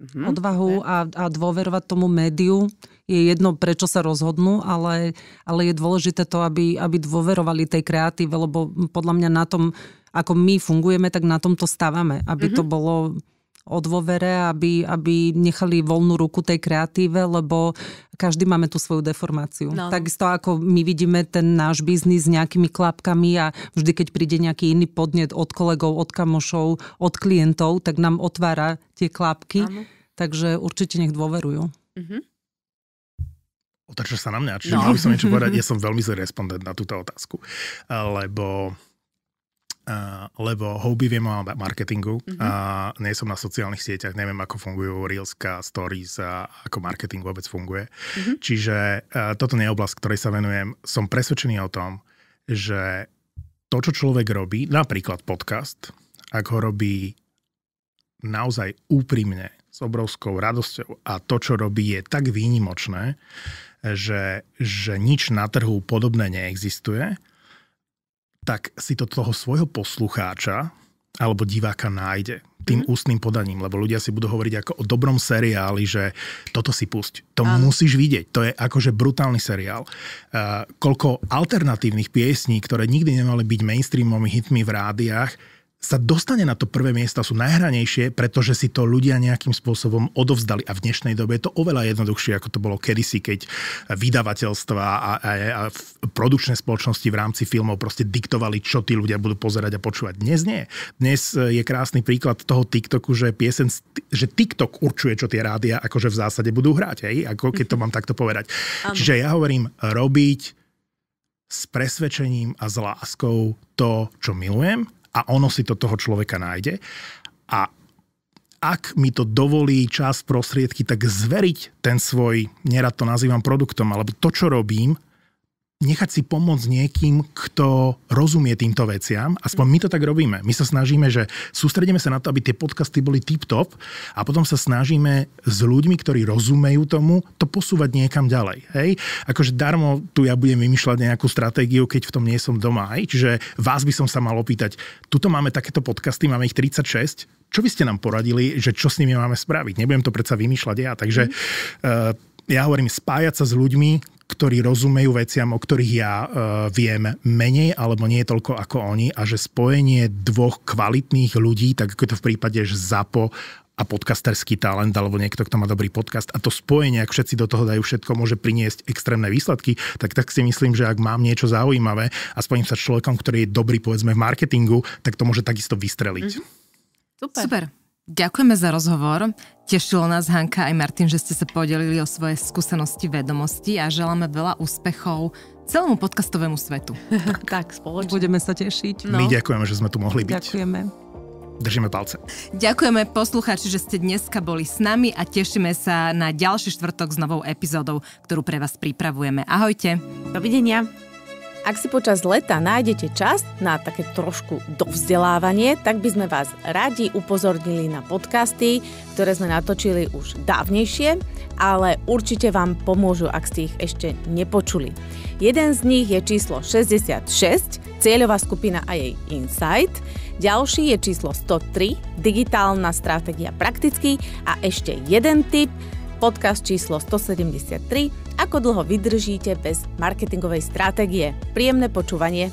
Mm-hmm. Odvahu a, a dôverovať tomu médiu. Je jedno, prečo sa rozhodnú, ale, ale je dôležité to, aby, aby dôverovali tej kreatíve, lebo podľa mňa na tom, ako my fungujeme, tak na tom to stávame. Aby mm-hmm. to bolo o dôvere, aby, aby nechali voľnú ruku tej kreatíve, lebo každý máme tú svoju deformáciu. No. Takisto ako my vidíme ten náš biznis s nejakými klapkami a vždy, keď príde nejaký iný podnet od kolegov, od kamošov, od klientov, tak nám otvára tie klapky. Takže určite nech dôverujú. Mm-hmm. Otačaš sa na mňa, čiže no. by som niečo povedať, ja som veľmi zlý respondent na túto otázku, lebo lebo hobby viem o marketingu mm-hmm. a nie som na sociálnych sieťach, neviem, ako fungujú Reelska, Stories a ako marketing vôbec funguje. Mm-hmm. Čiže toto nie je oblasť, ktorej sa venujem. Som presvedčený o tom, že to, čo človek robí, napríklad podcast, ak ho robí naozaj úprimne, s obrovskou radosťou a to, čo robí, je tak výnimočné, že, že nič na trhu podobné neexistuje, tak si to toho svojho poslucháča alebo diváka nájde tým mm. ústnym podaním, lebo ľudia si budú hovoriť ako o dobrom seriáli, že toto si pusť, to Áno. musíš vidieť, to je akože brutálny seriál. Uh, koľko alternatívnych piesní, ktoré nikdy nemali byť mainstreamovými hitmi v rádiách, sa dostane na to prvé miesto, sú najhranejšie, pretože si to ľudia nejakým spôsobom odovzdali. A v dnešnej dobe je to oveľa jednoduchšie, ako to bolo kedysi, keď vydavateľstva a, a, a produkčné spoločnosti v rámci filmov proste diktovali, čo tí ľudia budú pozerať a počúvať. Dnes nie. Dnes je krásny príklad toho TikToku, že piesen, že TikTok určuje, čo tie rádia akože v zásade budú hrať, hej? ako keď to mám takto povedať. Čiže ja hovorím, robiť s presvedčením a s láskou to, čo milujem a ono si to toho človeka nájde. A ak mi to dovolí čas, prostriedky, tak zveriť ten svoj, nerad to nazývam produktom, alebo to, čo robím, nechať si pomôcť niekým, kto rozumie týmto veciam. Aspoň my to tak robíme. My sa snažíme, že sústredíme sa na to, aby tie podcasty boli tip-top a potom sa snažíme s ľuďmi, ktorí rozumejú tomu, to posúvať niekam ďalej. Hej? Akože darmo tu ja budem vymýšľať nejakú stratégiu, keď v tom nie som doma. Hej? Čiže vás by som sa mal opýtať, tuto máme takéto podcasty, máme ich 36, čo by ste nám poradili, že čo s nimi máme spraviť? Nebudem to predsa vymýšľať ja. Takže mm. uh, ja hovorím, spájať sa s ľuďmi, ktorí rozumejú veciam, o ktorých ja uh, viem menej alebo nie toľko ako oni a že spojenie dvoch kvalitných ľudí, tak ako je to v prípade, že ZAPO a podcasterský talent alebo niekto, kto má dobrý podcast a to spojenie, ak všetci do toho dajú všetko, môže priniesť extrémne výsledky, tak tak si myslím, že ak mám niečo zaujímavé a spojím sa s človekom, ktorý je dobrý povedzme v marketingu, tak to môže takisto vystreliť. Mm-hmm. Super. Super. Ďakujeme za rozhovor. Tešilo nás Hanka aj Martin, že ste sa podelili o svoje skúsenosti, vedomosti a želáme veľa úspechov celému podcastovému svetu. tak, spoločne. Budeme sa tešiť. No. My ďakujeme, že sme tu mohli byť. Ďakujeme. Držíme palce. Ďakujeme poslucháči, že ste dneska boli s nami a tešíme sa na ďalší štvrtok s novou epizódou, ktorú pre vás pripravujeme. Ahojte. Dovidenia. Ak si počas leta nájdete čas na také trošku dovzdelávanie, tak by sme vás radi upozornili na podcasty, ktoré sme natočili už dávnejšie, ale určite vám pomôžu, ak ste ich ešte nepočuli. Jeden z nich je číslo 66, cieľová skupina a jej insight. Ďalší je číslo 103, digitálna stratégia prakticky a ešte jeden tip, podcast číslo 173 Ako dlho vydržíte bez marketingovej stratégie. Príjemné počúvanie.